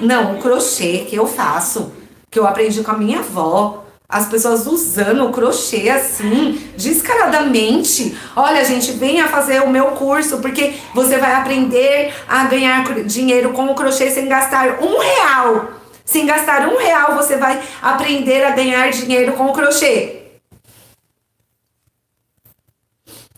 Speaker 1: não, o crochê que eu faço, que eu aprendi com a minha avó, as pessoas usando o crochê assim, descaradamente. Olha, gente, venha fazer o meu curso, porque você vai aprender a ganhar dinheiro com o crochê sem gastar um real. Sem gastar um real, você vai aprender a ganhar dinheiro com o crochê.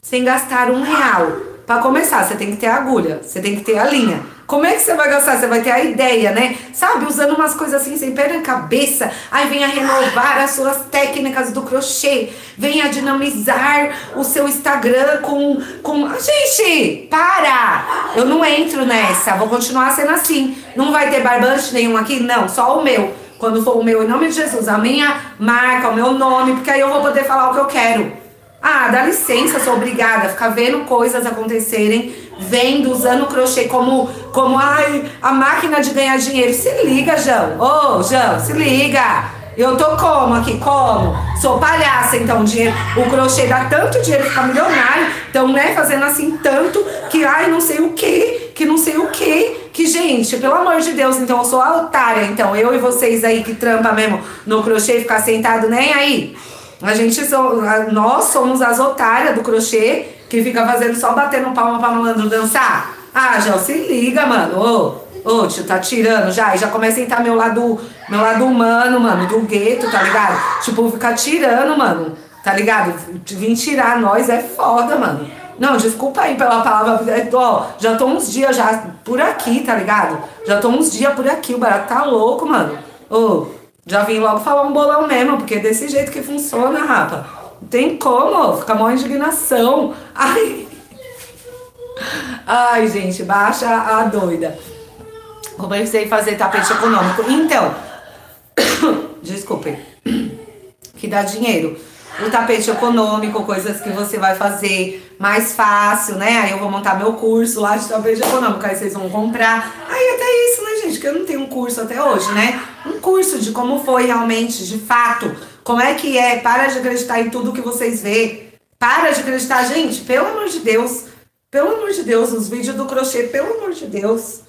Speaker 1: Sem gastar um real. Para começar, você tem que ter agulha, você tem que ter a linha. Como é que você vai gastar? Você vai ter a ideia, né? Sabe, usando umas coisas assim sem pé na cabeça. Aí venha renovar as suas técnicas do crochê. Venha dinamizar o seu Instagram com. com... Gente, para! Eu não entro nessa. Vou continuar sendo assim. Não vai ter barbante nenhum aqui? Não, só o meu. Quando for o meu, em nome de Jesus, a minha marca, o meu nome, porque aí eu vou poder falar o que eu quero. Ah, dá licença, sou obrigada a ficar vendo coisas acontecerem, vendo, usando o crochê como, como ai, a máquina de ganhar dinheiro. Se liga, João. Ô, oh, João, se liga. Eu tô como aqui? Como? Sou palhaça, então dinheiro, o crochê dá tanto dinheiro ficar milionário. Então, né, fazendo assim tanto que, ai, não sei o que, que não sei o que, que, gente, pelo amor de Deus, então eu sou a otária. Então, eu e vocês aí que trampa mesmo no crochê, ficar sentado nem aí. A gente, nós somos as otárias do crochê que fica fazendo só batendo palma pra malandro dançar. Ah, já se liga, mano. Ô, ô, tio, tá tirando já. E já começa a entrar meu lado, meu lado humano, mano, do gueto, tá ligado? Tipo, ficar tirando, mano. Tá ligado? Vim tirar nós é foda, mano. Não, desculpa aí pela palavra. Ó, já tô uns dias já por aqui, tá ligado? Já tô uns dias por aqui. O barato tá louco, mano. Ô, já vim logo falar um bolão mesmo, porque é desse jeito que funciona, rapa. Tem como, fica mó indignação. Ai. Ai, gente, baixa a doida. Comecei a fazer tapete econômico. Então, desculpe, que dá dinheiro. o tapete econômico, coisas que você vai fazer mais fácil, né? Aí eu vou montar meu curso lá de tapete econômico, aí vocês vão comprar. Aí até isso, né, gente? Que eu não tenho um curso até hoje, né? Um curso de como foi realmente, de fato, como é que é. Para de acreditar em tudo que vocês vê. Para de acreditar, gente, pelo amor de Deus. Pelo amor de Deus, os vídeos do crochê, pelo amor de Deus.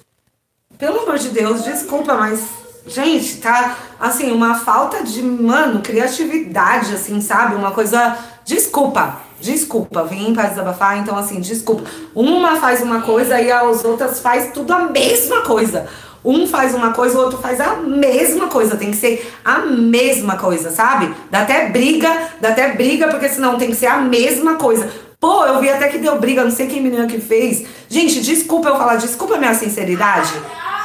Speaker 1: Pelo amor de Deus, desculpa, mas Gente, tá assim, uma falta de, mano, criatividade, assim, sabe? Uma coisa. Desculpa, desculpa, vim para desabafar, então assim, desculpa. Uma faz uma coisa e as outras faz tudo a mesma coisa. Um faz uma coisa, o outro faz a mesma coisa. Tem que ser a mesma coisa, sabe? Dá até briga, dá até briga, porque senão tem que ser a mesma coisa. Pô, eu vi até que deu briga, não sei quem menina que fez. Gente, desculpa eu falar, desculpa a minha sinceridade.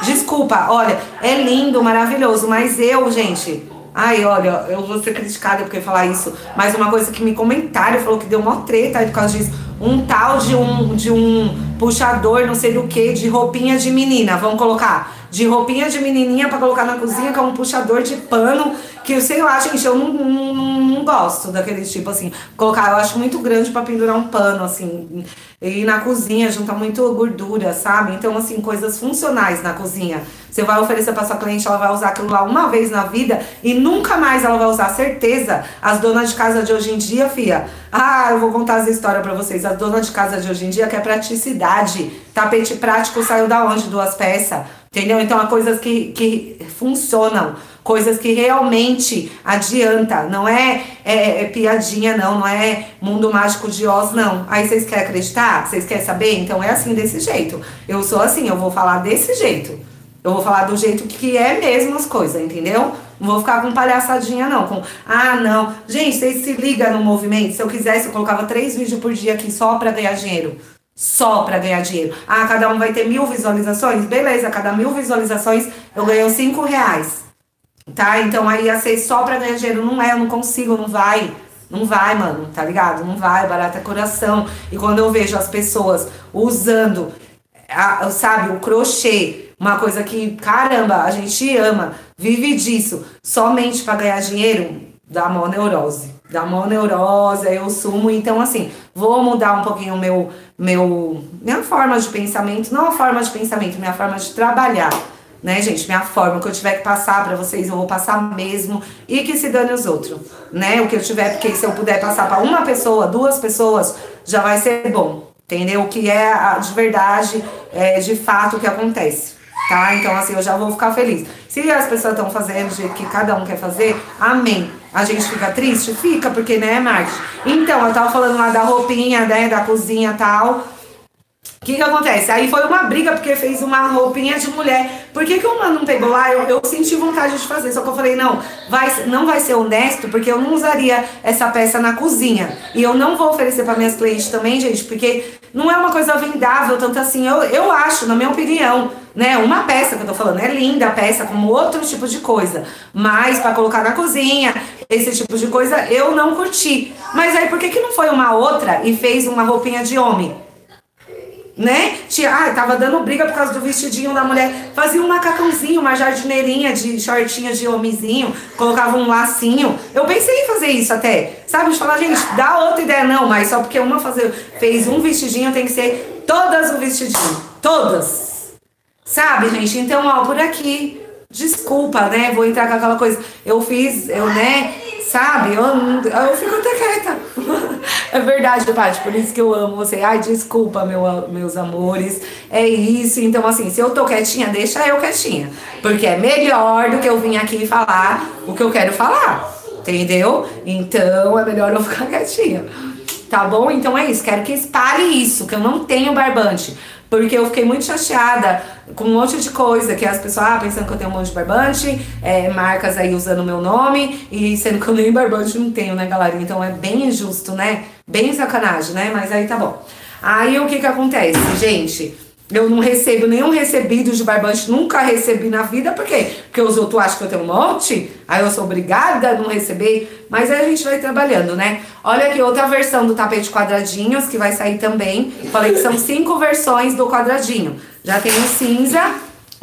Speaker 1: Desculpa, olha, é lindo, maravilhoso, mas eu, gente. Ai, olha, eu vou ser criticada porque falar isso. Mas uma coisa que me comentaram falou que deu uma treta aí por causa disso. Um tal de um, de um puxador, não sei do que, de roupinha de menina, vamos colocar. De roupinha de menininha para colocar na cozinha, que é um puxador de pano que, sei lá, gente, eu não, não, não gosto daquele tipo assim. Colocar, eu acho muito grande para pendurar um pano, assim. E na cozinha junta muito gordura, sabe? Então, assim, coisas funcionais na cozinha. Você vai oferecer para sua cliente, ela vai usar aquilo lá uma vez na vida e nunca mais ela vai usar, certeza. As donas de casa de hoje em dia, fia. Ah, eu vou contar as histórias para vocês. As donas de casa de hoje em dia quer praticidade. Tapete prático saiu da onde? Duas peças. Entendeu? Então, há coisas que, que funcionam coisas que realmente adianta, não é, é, é, piadinha não, não é mundo mágico de Oz não. Aí vocês querem acreditar? Vocês querem saber? Então é assim desse jeito. Eu sou assim, eu vou falar desse jeito. Eu vou falar do jeito que é mesmo as coisas, entendeu? Não vou ficar com palhaçadinha, não. Com, ah, não. Gente, vocês se ligam no movimento. Se eu quisesse, eu colocava três vídeos por dia aqui só pra ganhar dinheiro. Só pra ganhar dinheiro. Ah, cada um vai ter mil visualizações? Beleza, cada mil visualizações eu ganho cinco reais. Tá? Então aí ia ser só pra ganhar dinheiro. Não é, eu não consigo, não vai. Não vai, mano, tá ligado? Não vai, barata coração. E quando eu vejo as pessoas usando, a, sabe, o crochê, uma coisa que, caramba, a gente ama, vive disso, somente para ganhar dinheiro, dá mó neurose. Dá mó neurose, eu sumo. Então, assim, vou mudar um pouquinho meu, meu, minha forma de pensamento, não a forma de pensamento, minha forma de trabalhar né, gente? Minha forma, o que eu tiver que passar para vocês, eu vou passar mesmo. E que se dane os outros, né? O que eu tiver, porque se eu puder passar para uma pessoa, duas pessoas, já vai ser bom. Entendeu? O que é a, de verdade, é de fato o que acontece. Tá? Então, assim, eu já vou ficar feliz. Se as pessoas estão fazendo do jeito que cada um quer fazer, amém. A gente fica triste? Fica, porque, né, Marcos? Então, eu tava falando lá da roupinha, né, da cozinha e tal. O que que acontece? Aí foi uma briga porque fez uma roupinha de mulher. Por que, que o mano não pegou lá? Eu, eu senti vontade de fazer, só que eu falei, não, vai, não vai ser honesto, porque eu não usaria essa peça na cozinha. E eu não vou oferecer para minhas clientes também, gente, porque não é uma coisa vendável, tanto assim, eu, eu acho, na minha opinião, né? Uma peça que eu tô falando, é linda a peça, como outro tipo de coisa. Mas para colocar na cozinha, esse tipo de coisa, eu não curti. Mas aí por que, que não foi uma outra e fez uma roupinha de homem? Né? Tinha, ah, tava dando briga por causa do vestidinho da mulher. Fazia um macacãozinho, uma jardineirinha de shortinha de homenzinho, colocava um lacinho. Eu pensei em fazer isso até. Sabe? De falar, gente, dá outra ideia, não, mas só porque uma fazer, fez um vestidinho, tem que ser todas o vestidinho. Todas. Sabe, gente? Então, ó, por aqui. Desculpa, né? Vou entrar com aquela coisa. Eu fiz, eu, né? Sabe? Eu, eu fico até quieta. é verdade, Paty, por isso que eu amo você. Ai, desculpa, meu, meus amores. É isso. Então, assim, se eu tô quietinha, deixa eu quietinha. Porque é melhor do que eu vir aqui falar o que eu quero falar. Entendeu? Então é melhor eu ficar quietinha. Tá bom? Então é isso. Quero que espalhe isso, que eu não tenho barbante. Porque eu fiquei muito chateada com um monte de coisa, que as pessoas, ah, pensando que eu tenho um monte de barbante, é, marcas aí usando o meu nome, e sendo que eu nem barbante não tenho, né, galera? Então é bem injusto, né? Bem sacanagem, né? Mas aí tá bom. Aí o que que acontece, gente? Eu não recebo nenhum recebido de barbante, nunca recebi na vida, por quê? Porque os outros acham que eu tenho um monte, aí eu sou obrigada a não receber, mas aí a gente vai trabalhando, né? Olha aqui outra versão do tapete quadradinhos que vai sair também. Falei que são cinco versões do quadradinho. Já tem o cinza,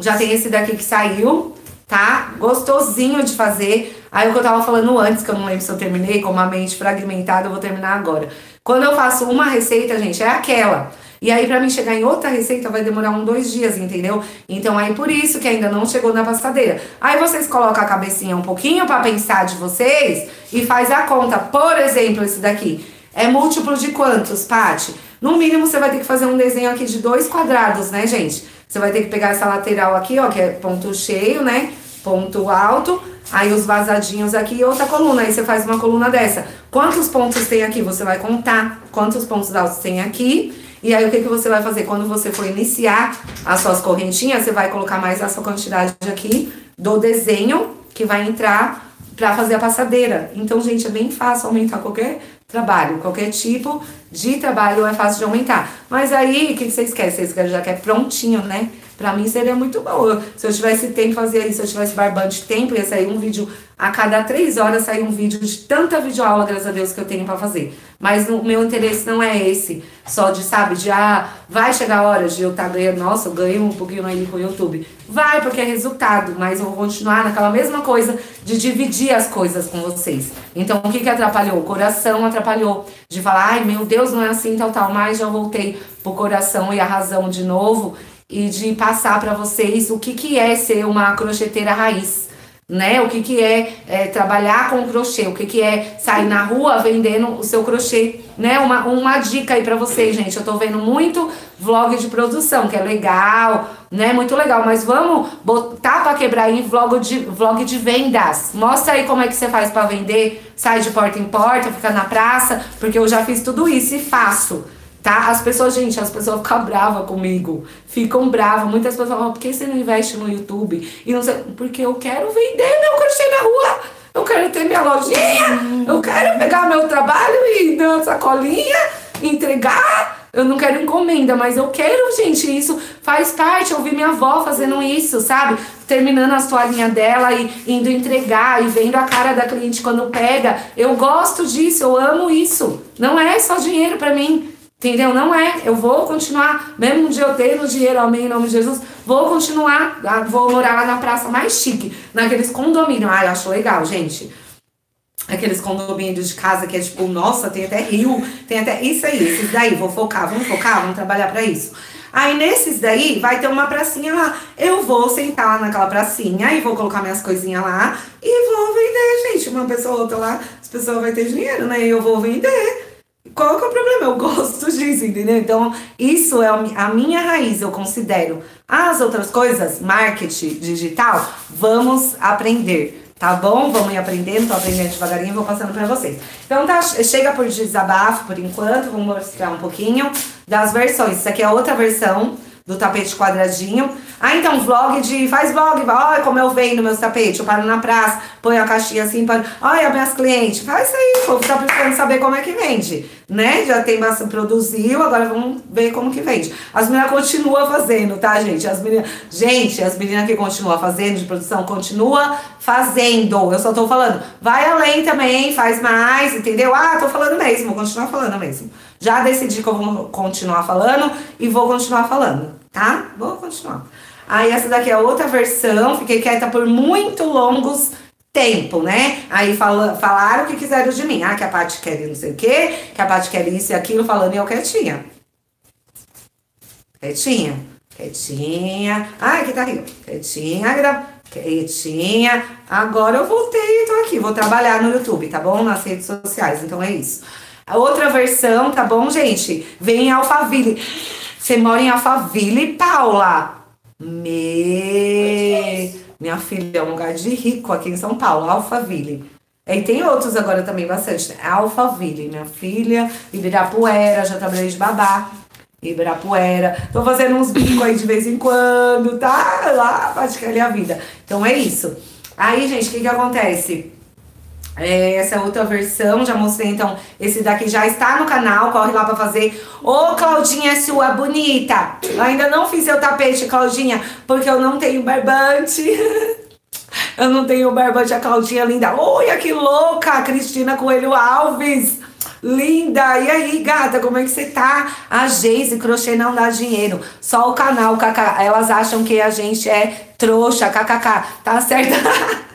Speaker 1: já tem esse daqui que saiu, tá? Gostosinho de fazer. Aí o que eu tava falando antes, que eu não lembro se eu terminei, com uma mente fragmentada, eu vou terminar agora. Quando eu faço uma receita, gente, é aquela. E aí, pra mim chegar em outra receita, vai demorar um, dois dias, entendeu? Então, aí por isso que ainda não chegou na passadeira. Aí vocês colocam a cabecinha um pouquinho para pensar de vocês e faz a conta. Por exemplo, esse daqui. É múltiplo de quantos, Paty? No mínimo, você vai ter que fazer um desenho aqui de dois quadrados, né, gente? Você vai ter que pegar essa lateral aqui, ó, que é ponto cheio, né? Ponto alto. Aí os vazadinhos aqui e outra coluna. Aí você faz uma coluna dessa. Quantos pontos tem aqui? Você vai contar quantos pontos altos tem aqui. E aí o que, que você vai fazer? Quando você for iniciar as suas correntinhas, você vai colocar mais a sua quantidade aqui do desenho que vai entrar para fazer a passadeira. Então, gente, é bem fácil aumentar qualquer trabalho, qualquer tipo de trabalho é fácil de aumentar. Mas aí, o que vocês querem? Vocês querem já quer prontinho, né? Pra mim seria muito bom. Se eu tivesse tempo fazer isso, se eu tivesse barbante tempo, ia sair um vídeo a cada três horas, sair um vídeo de tanta videoaula, graças a Deus, que eu tenho para fazer. Mas o meu interesse não é esse, só de, sabe, de, ah, vai chegar a hora de eu estar tá ganhando, nossa, eu ganhei um pouquinho aí com o YouTube. Vai, porque é resultado, mas eu vou continuar naquela mesma coisa de dividir as coisas com vocês. Então, o que que atrapalhou? O coração atrapalhou. De falar, ai, meu Deus, não é assim, tal, tal. Mas já voltei pro coração e a razão de novo e de passar para vocês o que que é ser uma crocheteira raiz né? O que, que é, é, trabalhar com crochê, o que, que é sair na rua vendendo o seu crochê, né? Uma, uma dica aí para vocês, gente. Eu tô vendo muito vlog de produção, que é legal, né? Muito legal, mas vamos botar para quebrar aí vlog de, vlog de vendas. Mostra aí como é que você faz para vender, sai de porta em porta, fica na praça, porque eu já fiz tudo isso e faço tá? As pessoas, gente, as pessoas ficam bravas comigo, ficam bravas. Muitas pessoas falam, por que você não investe no YouTube? E não sei, porque eu quero vender meu crochê na rua. Eu quero ter minha lojinha, eu quero pegar meu trabalho e dar uma sacolinha, entregar. Eu não quero encomenda, mas eu quero, gente, isso faz parte. Eu vi minha avó fazendo isso, sabe? Terminando a toalhinha dela e indo entregar e vendo a cara da cliente quando pega. Eu gosto disso, eu amo isso. Não é só dinheiro para mim. Entendeu? Não é. Eu vou continuar, mesmo um dia eu tendo dinheiro, amém, em nome de Jesus, vou continuar, ah, vou morar lá na praça mais chique, naqueles condomínios. Ah, eu acho legal, gente. Aqueles condomínios de casa que é tipo, nossa, tem até rio, tem até. Isso aí, esses daí, vou focar, vamos focar, vamos trabalhar para isso. Aí nesses daí vai ter uma pracinha lá. Eu vou sentar lá naquela pracinha e vou colocar minhas coisinhas lá e vou vender, gente. Uma pessoa ou outra lá, as pessoas vão ter dinheiro, né? E eu vou vender. Qual que é o problema? Eu gosto disso, entendeu? Então, isso é a minha raiz, eu considero. As outras coisas, marketing digital, vamos aprender, tá bom? Vamos ir aprendendo, tô aprendendo devagarinho, vou passando para vocês. Então, tá, chega por desabafo por enquanto, vamos mostrar um pouquinho das versões. Isso aqui é outra versão do tapete quadradinho. Ah, então, vlog de. Faz vlog, olha como eu venho no meu tapete. Eu paro na praça, ponho a caixinha assim, paro. Olha, minhas clientes. Faz isso aí, o povo tá precisando saber como é que vende. Né? Já tem bastante, produziu, agora vamos ver como que vende. As meninas continuam fazendo, tá, gente? As meninas. Gente, as meninas que continuam fazendo de produção, continua fazendo. Eu só tô falando. Vai além também, faz mais, entendeu? Ah, tô falando mesmo, vou continuar falando mesmo. Já decidi que eu vou continuar falando e vou continuar falando tá? Vou continuar. Aí essa daqui é outra versão, fiquei quieta por muito longos tempo, né? Aí fala, falaram o que quiseram de mim. Ah, que a Paty quer não sei o quê, que a Paty quer isso e aquilo, falando e eu quietinha. Quietinha. Quietinha. Ai, que tá aqui. Quietinha, quietinha. Agora eu voltei, tô aqui. Vou trabalhar no YouTube, tá bom? Nas redes sociais, então é isso. A outra versão, tá bom, gente? Vem em Alphaville. Você mora em Alphaville, Paula? Me... Minha filha, é um lugar de rico aqui em São Paulo, Alphaville. E tem outros agora também bastante. Alphaville, minha filha, Ibirapuera, já trabalhei de babá. Ibirapuera. Tô fazendo uns bicos aí de vez em quando, tá? Lá, praticamente a vida. Então é isso. Aí, gente, o que que acontece? É, essa é outra versão, já mostrei, então, esse daqui já está no canal, corre lá pra fazer. Ô, Claudinha, sua bonita! Ainda não fiz seu tapete, Claudinha, porque eu não tenho barbante. eu não tenho barbante, a Claudinha linda. Olha que louca, Cristina Coelho Alves! Linda! E aí, gata, como é que você tá? A Geise Crochê não dá dinheiro. Só o canal, kkk. Elas acham que a gente é trouxa, kkk. Tá certo?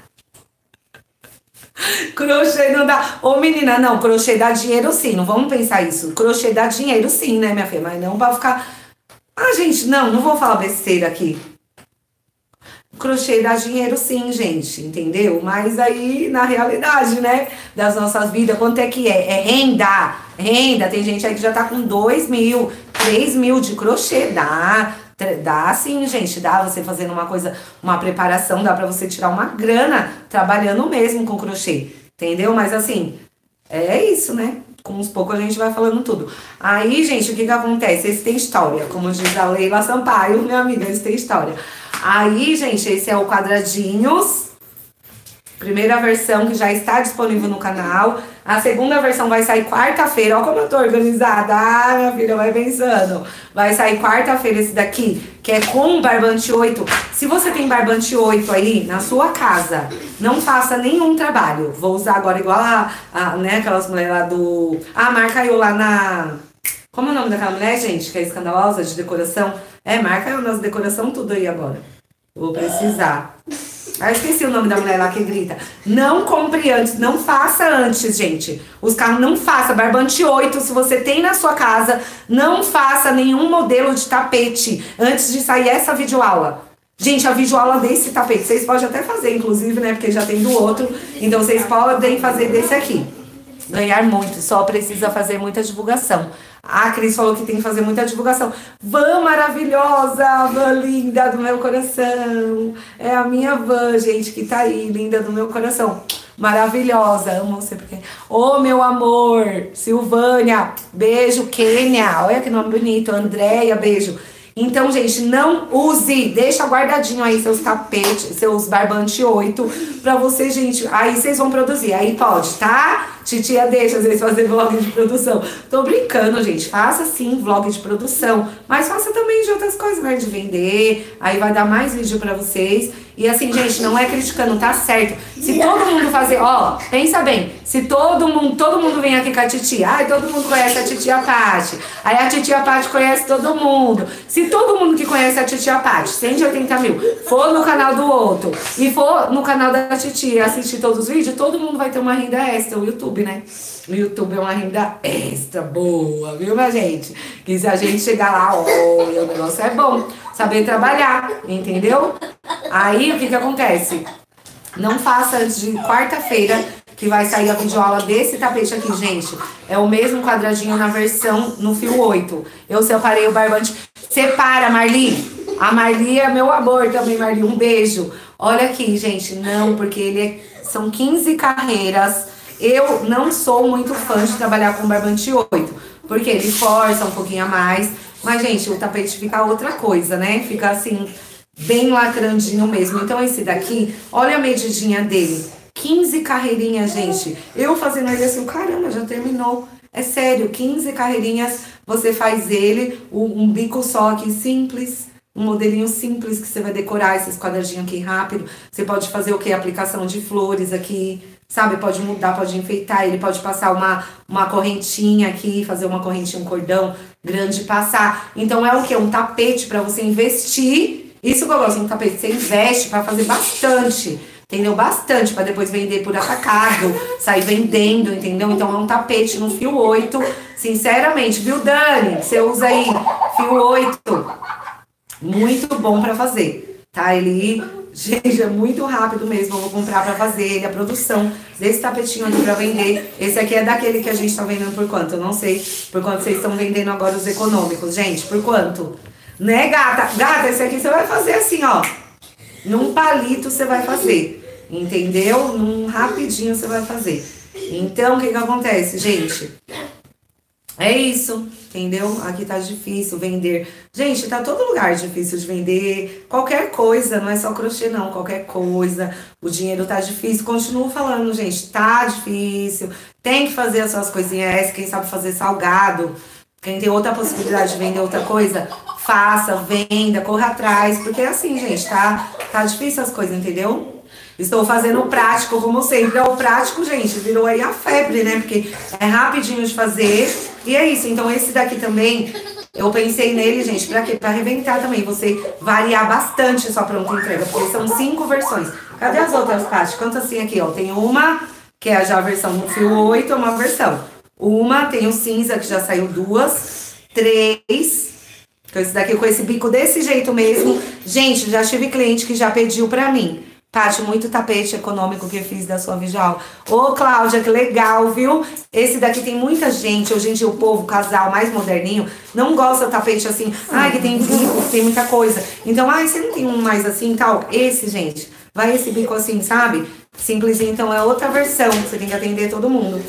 Speaker 1: crochê não dá. Ô menina, não, crochê dá dinheiro sim, não vamos pensar isso. Crochê dá dinheiro sim, né, minha filha? Mas não pra ficar. Ah, gente, não, não vou falar besteira aqui. Crochê dá dinheiro sim, gente, entendeu? Mas aí, na realidade, né, das nossas vidas, quanto é que é? É renda, renda. Tem gente aí que já tá com 2 mil, 3 mil de crochê, dá. Dá sim, gente, dá você fazendo uma coisa, uma preparação, dá pra você tirar uma grana trabalhando mesmo com crochê, entendeu? Mas assim, é isso, né? Com uns poucos a gente vai falando tudo. Aí, gente, o que que acontece? Esse tem história, como diz a Leila Sampaio, minha amiga, esse tem história. Aí, gente, esse é o quadradinhos. Primeira versão que já está disponível no canal. A segunda versão vai sair quarta-feira. Olha como eu tô organizada. Ah, minha filha, vai pensando. Vai sair quarta-feira esse daqui, que é com barbante 8. Se você tem barbante 8 aí na sua casa, não faça nenhum trabalho. Vou usar agora igual a, a né, aquelas mulheres lá do... Ah, marca eu lá na... Como é o nome daquela mulher, gente, que é escandalosa de decoração? É, marca eu nas decoração tudo aí agora. Vou precisar. Ah, esqueci o nome da mulher lá que grita. Não compre antes, não faça antes, gente. Os carros não faça. Barbante 8, se você tem na sua casa, não faça nenhum modelo de tapete antes de sair essa videoaula. Gente, a videoaula desse tapete, vocês podem até fazer, inclusive, né? Porque já tem do outro. Então, vocês podem fazer desse aqui. Ganhar muito, só precisa fazer muita divulgação. A Cris falou que tem que fazer muita divulgação. Van maravilhosa, van linda do meu coração. É a minha van, gente, que tá aí, linda do meu coração. Maravilhosa, amo você porque. Ô, oh, meu amor, Silvânia, beijo, Kênia. Olha que nome bonito, Andréia, beijo. Então, gente, não use, deixa guardadinho aí seus tapetes, seus barbante 8 pra você, gente. Aí vocês vão produzir, aí pode, tá? Titia deixa às vezes fazer vlog de produção. Tô brincando, gente. Faça sim vlog de produção, mas faça também de outras coisas, vai de vender. Aí vai dar mais vídeo para vocês. E assim, gente, não é criticando, tá certo. Se todo mundo fazer, ó, pensa bem. Se todo mundo, todo mundo vem aqui com a titia, ai, todo mundo conhece a titia Pati. Aí a titia Pati conhece todo mundo. Se todo mundo que conhece a titia Pati, 180 mil, for no canal do outro e for no canal da titia assistir todos os vídeos, todo mundo vai ter uma renda extra, o YouTube YouTube, né? O YouTube é uma renda extra boa, viu, minha gente? Que se a gente chegar lá, olha, o negócio é bom. Saber trabalhar, entendeu? Aí, o que que acontece? Não faça antes de quarta-feira, que vai sair a videoaula desse tapete aqui, gente. É o mesmo quadradinho na versão no fio 8. Eu separei o barbante. Separa, Marli. A Marli é meu amor também, Marli. Um beijo. Olha aqui, gente. Não, porque ele é... são 15 carreiras eu não sou muito fã de trabalhar com barbante 8, porque ele força um pouquinho a mais. Mas, gente, o tapete fica outra coisa, né? Fica assim, bem lacrandinho mesmo. Então, esse daqui, olha a medidinha dele. 15 carreirinhas, gente. Eu fazendo ele assim, caramba, já terminou. É sério, 15 carreirinhas, você faz ele, um bico só aqui simples, um modelinho simples que você vai decorar esses quadradinhos aqui rápido. Você pode fazer o que? Aplicação de flores aqui, sabe? Pode mudar, pode enfeitar, ele pode passar uma, uma correntinha aqui, fazer uma correntinha, um cordão grande passar. Então é o que? Um tapete para você investir. Isso que eu gosto, um tapete. Você investe para fazer bastante. Entendeu? Bastante para depois vender por atacado, sair vendendo, entendeu? Então é um tapete no fio 8. Sinceramente, viu, Dani? Você usa aí fio 8. Muito bom para fazer, tá? Ele Gente, é muito rápido mesmo. Eu vou comprar pra fazer ele, a produção desse tapetinho aqui pra vender. Esse aqui é daquele que a gente tá vendendo por quanto? Eu não sei por quanto vocês estão vendendo agora os econômicos. Gente, por quanto? Né, gata? Gata, esse aqui você vai fazer assim, ó. Num palito você vai fazer. Entendeu? Num rapidinho você vai fazer. Então, o que que acontece, gente? É isso, entendeu? Aqui tá difícil vender. Gente, tá todo lugar difícil de vender. Qualquer coisa, não é só crochê, não. Qualquer coisa. O dinheiro tá difícil. Continuo falando, gente, tá difícil. Tem que fazer as suas coisinhas. Quem sabe fazer salgado. Quem tem outra possibilidade de vender outra coisa, faça, venda, corra atrás. Porque é assim, gente, tá, tá difícil as coisas, entendeu? Estou fazendo o prático, como sempre. É o prático, gente, virou aí a febre, né? Porque é rapidinho de fazer. E é isso. Então, esse daqui também, eu pensei nele, gente, pra quê? Pra arrebentar também. Você variar bastante sua pronta entrega. Porque são cinco versões. Cadê as outras partes? Quanto assim aqui, ó? Tem uma, que é já a versão no fio 8, é uma versão. Uma, tem o cinza, que já saiu duas. Três. Então, esse daqui com esse bico desse jeito mesmo. Gente, já tive cliente que já pediu pra mim. Paty, muito tapete econômico que fiz da sua visual. Ô, Cláudia, que legal, viu? Esse daqui tem muita gente, hoje em dia o povo, o casal mais moderninho, não gosta do tapete assim, ai, que tem bico, tem muita coisa. Então, ai, você não tem um mais assim tal? Esse, gente, vai esse bico assim, sabe? Simplesinho, então é outra versão, você tem que atender todo mundo.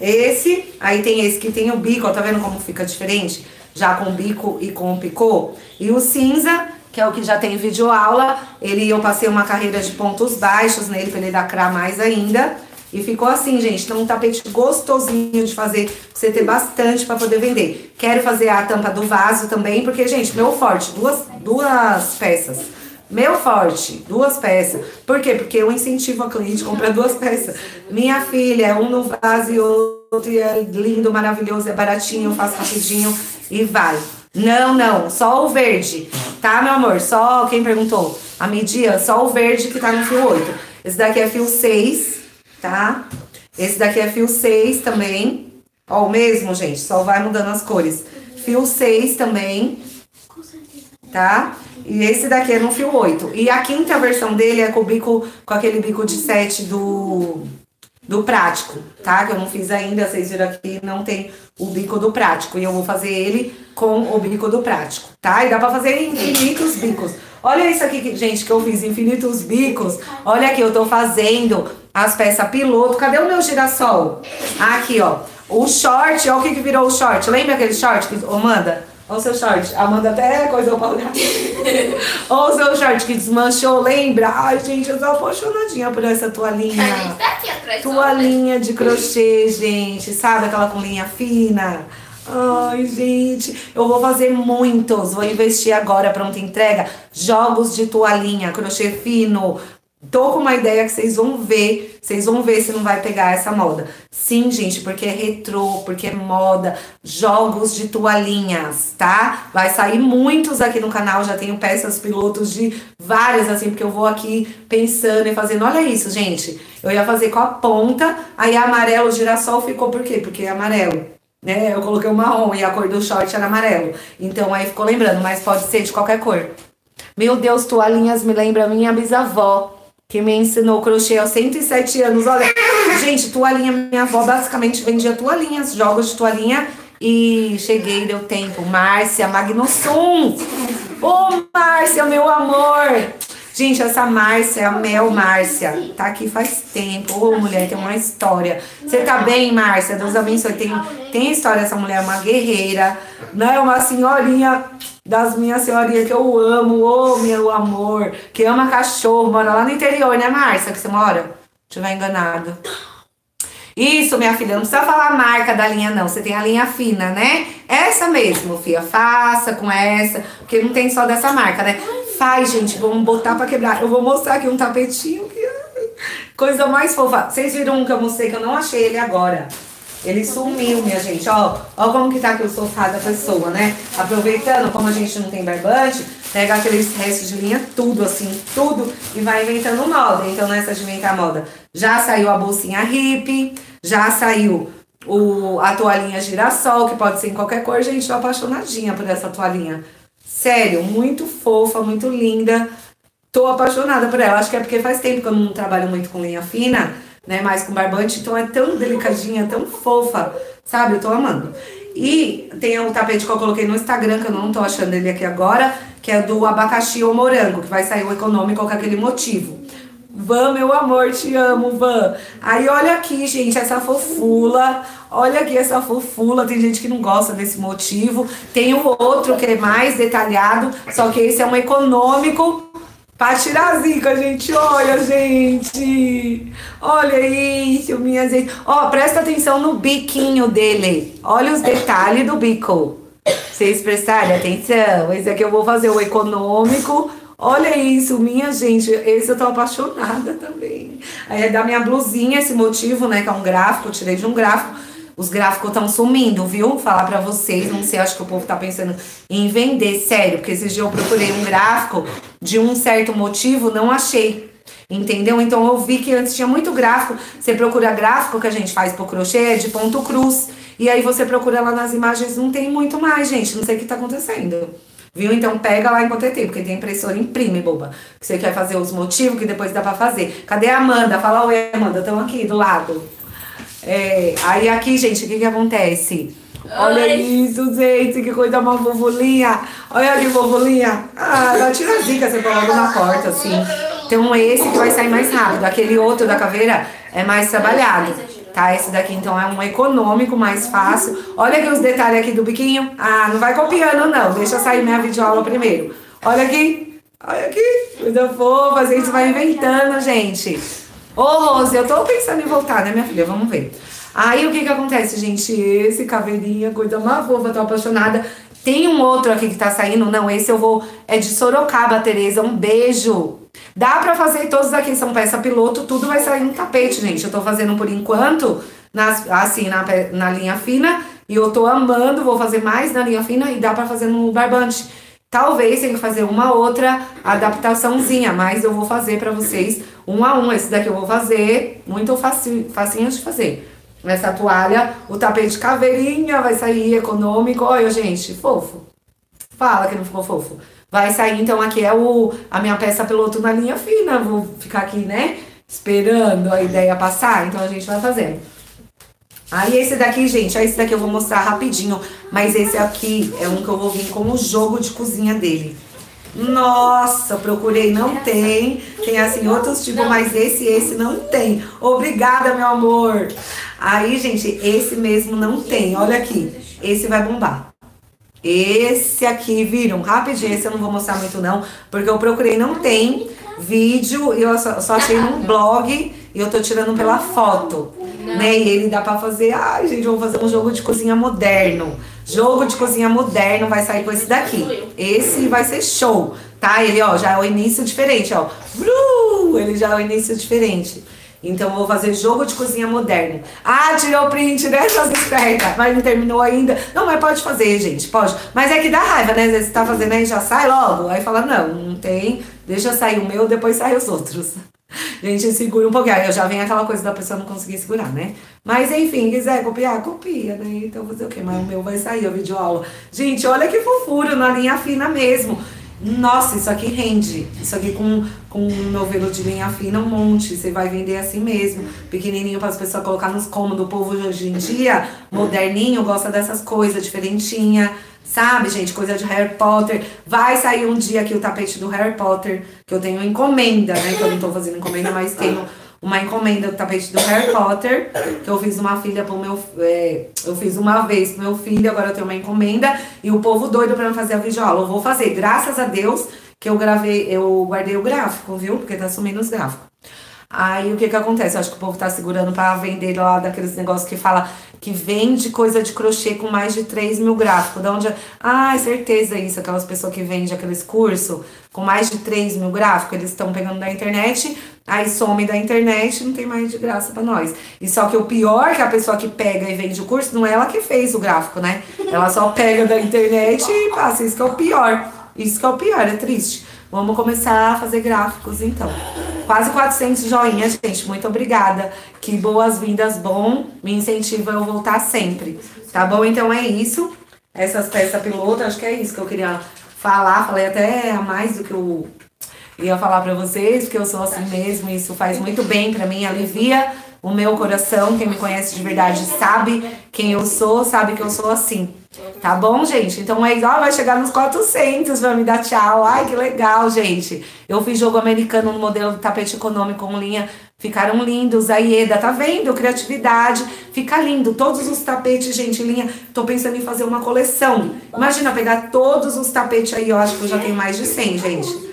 Speaker 1: Esse, aí tem esse que tem o bico, ó, tá vendo como fica diferente? Já com bico e com picô. E o cinza, que é o que já tem vídeo aula, ele eu passei uma carreira de pontos baixos nele para ele lacrar mais ainda. E ficou assim, gente, então um tapete gostosinho de fazer, você ter bastante para poder vender. Quero fazer a tampa do vaso também, porque, gente, meu forte, duas, duas peças. Meu forte, duas peças. Por quê? Porque eu incentivo a cliente a comprar duas peças. Minha filha, um no vaso e outro, e é lindo, maravilhoso, é baratinho, eu faço rapidinho e vai. Não, não, só o verde, tá, meu amor? Só quem perguntou. A medida, só o verde que tá no fio 8. Esse daqui é fio 6, tá? Esse daqui é fio 6 também. Ó, o mesmo, gente, só vai mudando as cores. Fio 6 também, tá? E esse daqui é no fio 8. E a quinta versão dele é com o bico, com aquele bico de 7 do do prático, tá? Que eu não fiz ainda, vocês viram aqui, não tem o bico do prático. E eu vou fazer ele com o bico do prático, tá? E dá pra fazer infinitos bicos. Olha isso aqui, gente, que eu fiz, infinitos bicos. Olha aqui, eu tô fazendo as peças piloto. Cadê o meu girassol? Aqui, ó. O short, olha o que, que virou o short. Lembra aquele short que... Ô, Manda, Olha o seu short. Amanda até coisa pra olhar. Olha o seu short que desmanchou, lembra? Ai, gente, eu tô apaixonadinha por essa toalhinha.
Speaker 2: A gente tá aqui atrás.
Speaker 1: Toalhinha de crochê, gente. Sabe aquela com linha fina? Ai, gente, eu vou fazer muitos. Vou investir agora, pronta entrega. Jogos de toalhinha, crochê fino, Tô com uma ideia que vocês vão ver, vocês vão ver se não vai pegar essa moda. Sim, gente, porque é retrô, porque é moda, jogos de toalhinhas, tá? Vai sair muitos aqui no canal, já tenho peças pilotos de várias, assim, porque eu vou aqui pensando e fazendo. Olha isso, gente. Eu ia fazer com a ponta, aí amarelo, girassol ficou por quê? Porque é amarelo. Né? Eu coloquei o marrom e a cor do short era amarelo. Então aí ficou lembrando, mas pode ser de qualquer cor. Meu Deus, toalhinhas me lembra minha bisavó que me ensinou crochê aos 107 anos. Olha, gente, toalhinha, minha avó basicamente vendia toalhinhas, jogos de toalhinha. E cheguei, deu tempo. Márcia Magnusson. Ô, oh, Márcia, meu amor. Gente, essa Márcia, Mel Márcia, tá aqui faz tempo. Ô, mulher, tem uma história. Você tá bem, Márcia? Deus abençoe. Tem, tem história, essa mulher é uma guerreira, não é uma senhorinha das minhas senhorinhas que eu amo, ô oh, meu amor, que ama cachorro, mora lá no interior, né, Márcia, que você mora? Tiver enganado. Isso, minha filha, não precisa falar a marca da linha, não. Você tem a linha fina, né? Essa mesmo, filha. Faça com essa, porque não tem só dessa marca, né? Faz, gente, vamos botar pra quebrar. Eu vou mostrar aqui um tapetinho que coisa mais fofa. Vocês viram um que eu mostrei que eu não achei ele agora. Ele sumiu, minha gente. Ó, ó como que tá aqui o sofá da pessoa, né? Aproveitando, como a gente não tem barbante, pega aqueles restos de linha, tudo assim, tudo, e vai inventando moda. Então, nessa de inventar moda, já saiu a bolsinha hippie, já saiu o, a toalhinha girassol, que pode ser em qualquer cor. Gente, tô apaixonadinha por essa toalhinha. Sério, muito fofa, muito linda. Tô apaixonada por ela. Acho que é porque faz tempo que eu não trabalho muito com linha fina, né? Mais com barbante, então é tão delicadinha, tão fofa, sabe? Eu tô amando. E tem um tapete que eu coloquei no Instagram, que eu não tô achando ele aqui agora, que é do abacaxi ou morango, que vai sair o econômico com aquele motivo. Van, meu amor, te amo, Van. Aí olha aqui, gente, essa fofula. Olha aqui essa fofula. Tem gente que não gosta desse motivo. Tem o outro que é mais detalhado, só que esse é um econômico pra tirar a zica, gente. Olha, gente. Olha isso, minha gente. Ó, presta atenção no biquinho dele. Olha os detalhes do bico. Vocês prestarem atenção. Esse aqui eu vou fazer o econômico Olha isso, minha gente, esse eu tô apaixonada também. Aí é da minha blusinha, esse motivo, né, que é um gráfico, eu tirei de um gráfico. Os gráficos estão sumindo, viu? Falar pra vocês, não sei, acho que o povo tá pensando em vender, sério, porque esse dia eu procurei um gráfico de um certo motivo, não achei. Entendeu? Então eu vi que antes tinha muito gráfico. Você procura gráfico que a gente faz pro crochê é de ponto cruz. E aí você procura lá nas imagens, não tem muito mais, gente. Não sei o que tá acontecendo. Viu? Então pega lá enquanto é tempo, porque tem impressora, imprime, boba. Que você quer fazer os motivos que depois dá pra fazer. Cadê a Amanda? Fala oi, Amanda. Estão aqui do lado. É, aí aqui, gente, o que que acontece? Olha
Speaker 2: Oi.
Speaker 1: isso, gente, que coisa uma vovolinha. Olha aqui, vovolinha. Ah, ela tira a zica, você coloca na porta, assim. Então esse que vai sair mais rápido. Aquele outro da caveira é mais trabalhado. Tá, esse daqui então é um econômico, mais fácil. Olha aqui os detalhes aqui do biquinho. Ah, não vai copiando não, deixa sair minha videoaula primeiro. Olha aqui, olha aqui, coisa fofa, a gente vai inventando, gente. Ô Rose, eu tô pensando em voltar, né minha filha? Vamos ver. Aí o que que acontece, gente? Esse caveirinha, coisa mais fofa, tô apaixonada. Tem um outro aqui que tá saindo, não, esse eu vou, é de Sorocaba, Tereza, um beijo. Dá pra fazer todos aqui, são peça piloto, tudo vai sair no tapete, gente. Eu tô fazendo por enquanto, nas, assim, na, na linha fina, e eu tô amando, vou fazer mais na linha fina e dá pra fazer no barbante. Talvez tenha que fazer uma outra adaptaçãozinha, mas eu vou fazer pra vocês um a um. Esse daqui eu vou fazer, muito facinho, facinho de fazer. Essa toalha, o tapete caveirinha vai sair econômico. Olha, gente, fofo. Fala que não ficou fofo. Vai sair, então, aqui é o, a minha peça piloto na linha fina. Vou ficar aqui, né? Esperando a ideia passar. Então, a gente vai fazendo. Aí, esse daqui, gente, esse daqui eu vou mostrar rapidinho. Mas esse aqui é um que eu vou vir com o jogo de cozinha dele. Nossa, procurei, não tem. Tem, assim, outros tipos, mas esse, esse não tem. Obrigada, meu amor. Aí, gente, esse mesmo não tem. Olha aqui. Esse vai bombar. Esse aqui, viram? Rapidinho, esse eu não vou mostrar muito não, porque eu procurei, não tem vídeo, eu só, só achei num blog, e eu tô tirando pela foto, né? E ele dá pra fazer, ai gente, eu vou fazer um jogo de cozinha moderno. Jogo de cozinha moderno vai sair com esse daqui. Esse vai ser show, tá? Ele, ó, já é o início diferente, ó. Ele já é o início diferente. Então vou fazer jogo de cozinha moderno. Ah, tirou o print, né, suas espertas? Mas não terminou ainda. Não, mas pode fazer, gente, pode. Mas é que dá raiva, né? Você tá fazendo aí já sai logo. Aí fala, não, não tem. Deixa sair o meu, depois sai os outros. Gente, segura um pouquinho. Aí eu já vem aquela coisa da pessoa não conseguir segurar, né? Mas enfim, quiser copiar, copia, né? Então fazer o quê? Mas o meu vai sair, a videoaula. Gente, olha que fofura, na linha fina mesmo. Nossa, isso aqui rende. Isso aqui com, com um novelo de linha fina, um monte. Você vai vender assim mesmo. Pequenininho para as pessoas colocar nos cômodos. O povo hoje em dia, moderninho, gosta dessas coisas, diferentinha. Sabe, gente? Coisa de Harry Potter. Vai sair um dia aqui o tapete do Harry Potter, que eu tenho encomenda, né? Que eu não tô fazendo encomenda, mas tenho uma encomenda do tapete do Harry Potter, que eu fiz uma filha pro meu. é, eu fiz uma vez pro meu filho, agora eu tenho uma encomenda. E o povo doido pra me fazer a videoaula. Eu vou fazer, graças a Deus, que eu gravei, eu guardei o gráfico, viu? Porque tá sumindo os gráficos. Aí o que que acontece? Eu acho que o povo tá segurando pra vender lá daqueles negócios que fala que vende coisa de crochê com mais de 3 mil gráficos. Da onde. Ah, é certeza isso. Aquelas pessoas que vendem aqueles cursos com mais de 3 mil gráficos, eles estão pegando da internet, aí some da internet não tem mais de graça pra nós. E só que o pior é que a pessoa que pega e vende o curso não é ela que fez o gráfico, né? Ela só pega da internet e passa. Isso que é o pior. Isso que é o pior, é triste. Vamos começar a fazer gráficos então. Quase 400 joinhas, gente. Muito obrigada. Que boas-vindas, bom. Me incentiva eu voltar sempre. Tá bom? Então é isso. Essas peças piloto, acho que é isso que eu queria falar. Falei até mais do que eu ia falar pra vocês, porque eu sou assim mesmo. Isso faz muito bem pra mim, alivia o meu coração. Quem me conhece de verdade sabe quem eu sou, sabe que eu sou assim. Tá bom, gente? Então é igual, vai chegar nos 400 pra me dar tchau. Ai, que legal, gente. Eu fiz jogo americano no modelo do tapete econômico com linha. Ficaram lindos. A Ieda, tá vendo? Criatividade. Fica lindo. Todos os tapetes, gente, linha. Tô pensando em fazer uma coleção. Imagina pegar todos os tapetes aí. Eu acho que eu já tenho mais de 100, gente.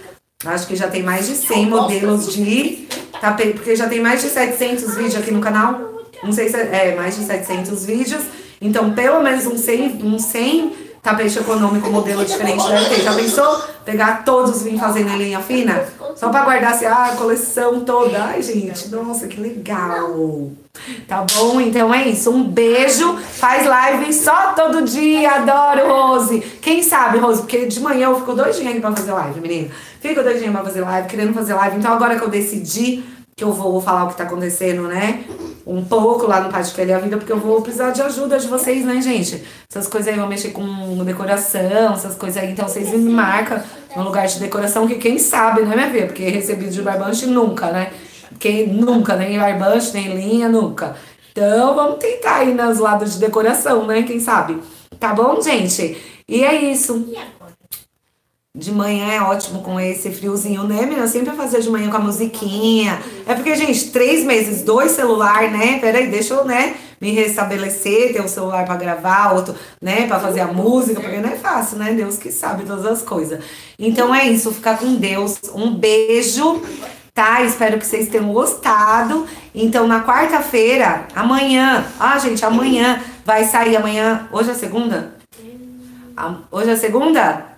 Speaker 1: Acho que já tem mais de 100 modelos de tapete. Porque já tem mais de 700 vídeos aqui no canal. Não sei se é, é mais de 700 vídeos. Então, pelo menos uns 100, uns 100 tapete econômico, modelo diferente deve ter. Já pensou? Pegar todos vir fazendo em linha fina? Só pra guardar assim, ah, a coleção toda. Ai, gente, nossa, que legal. Tá bom? Então é isso. Um beijo. Faz live só todo dia. Adoro, Rose. Quem sabe, Rose? Porque de manhã eu fico doidinha aqui pra fazer live, menina. Fico doidinha pra fazer live, querendo fazer live. Então agora que eu decidi que eu vou falar o que tá acontecendo, né? um pouco lá no Patifelê a Vida, porque eu vou precisar de ajuda de vocês, né, gente? Essas coisas aí vão mexer com decoração, essas coisas aí. Então vocês me marcam no lugar de decoração, que quem sabe, né, minha filha? Porque recebido de barbante nunca, né? Quem nunca, nem barbante, nem linha, nunca. Então vamos tentar ir nos lados de decoração, né? Quem sabe? Tá bom, gente? E é isso. De manhã é ótimo com esse friozinho, né, menina? Sempre fazer de manhã com a musiquinha. É porque, gente, três meses, dois celular, né? Peraí, deixa eu, né, me restabelecer, ter um celular para gravar, outro, né, para fazer a música, porque não é fácil, né? Deus que sabe todas as coisas. Então é isso, ficar com Deus. Um beijo, tá? Espero que vocês tenham gostado. Então, na quarta-feira, amanhã, ah, gente, amanhã vai sair amanhã. Hoje é segunda? Hoje é segunda?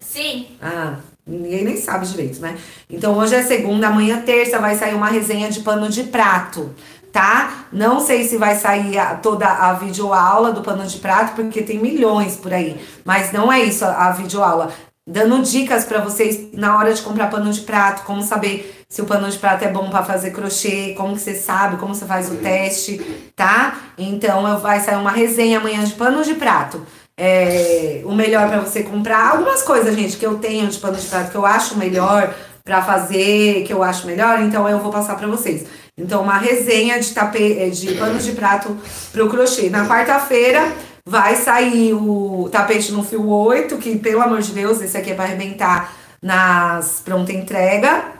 Speaker 2: Sim.
Speaker 1: Ah, ninguém nem sabe direito, né? Então hoje é segunda, amanhã terça vai sair uma resenha de pano de prato, tá? Não sei se vai sair a, toda a videoaula do pano de prato, porque tem milhões por aí. Mas não é isso a, a videoaula. Dando dicas para vocês na hora de comprar pano de prato, como saber se o pano de prato é bom para fazer crochê, como que você sabe, como você faz o teste, tá? Então vai sair uma resenha amanhã de pano de prato é, o melhor para você comprar. Algumas coisas, gente, que eu tenho de pano de prato que eu acho melhor para fazer, que eu acho melhor, então eu vou passar para vocês. Então, uma resenha de, tape, é, de panos de prato pro crochê. Na quarta-feira vai sair o tapete no fio 8, que pelo amor de Deus, esse aqui é para arrebentar nas pronta entrega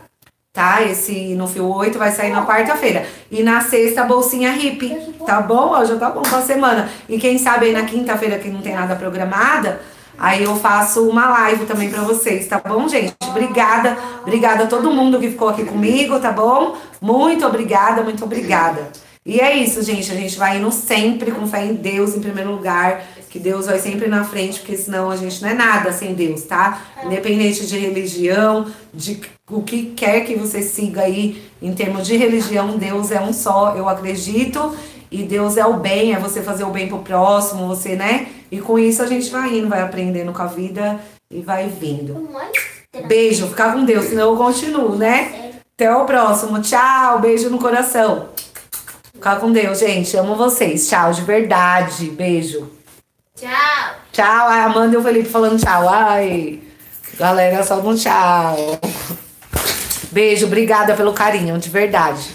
Speaker 1: tá? Esse no fio 8 vai sair na quarta-feira. E na sexta, bolsinha hippie, tá bom? Ó, já tá bom pra semana. E quem sabe aí na quinta-feira que não tem nada programada, aí eu faço uma live também pra vocês, tá bom, gente? Obrigada, obrigada a todo mundo que ficou aqui comigo, tá bom? Muito obrigada, muito obrigada. E é isso, gente. A gente vai indo sempre com fé em Deus em primeiro lugar. Que Deus vai sempre na frente, porque senão a gente não é nada sem Deus, tá? Independente de religião, de o que quer que você siga aí em termos de religião, Deus é um só, eu acredito. E Deus é o bem, é você fazer o bem pro próximo, você, né? E com isso a gente vai indo, vai aprendendo com a vida e vai vindo. Beijo, ficar com Deus, senão eu continuo, né? Até o próximo. Tchau, beijo no coração. Ficar com Deus, gente. Amo vocês. Tchau, de verdade. Beijo.
Speaker 2: Tchau.
Speaker 1: Tchau. A Amanda e o Felipe falando tchau. Ai. Galera, só um tchau. Beijo, obrigada pelo carinho, de verdade.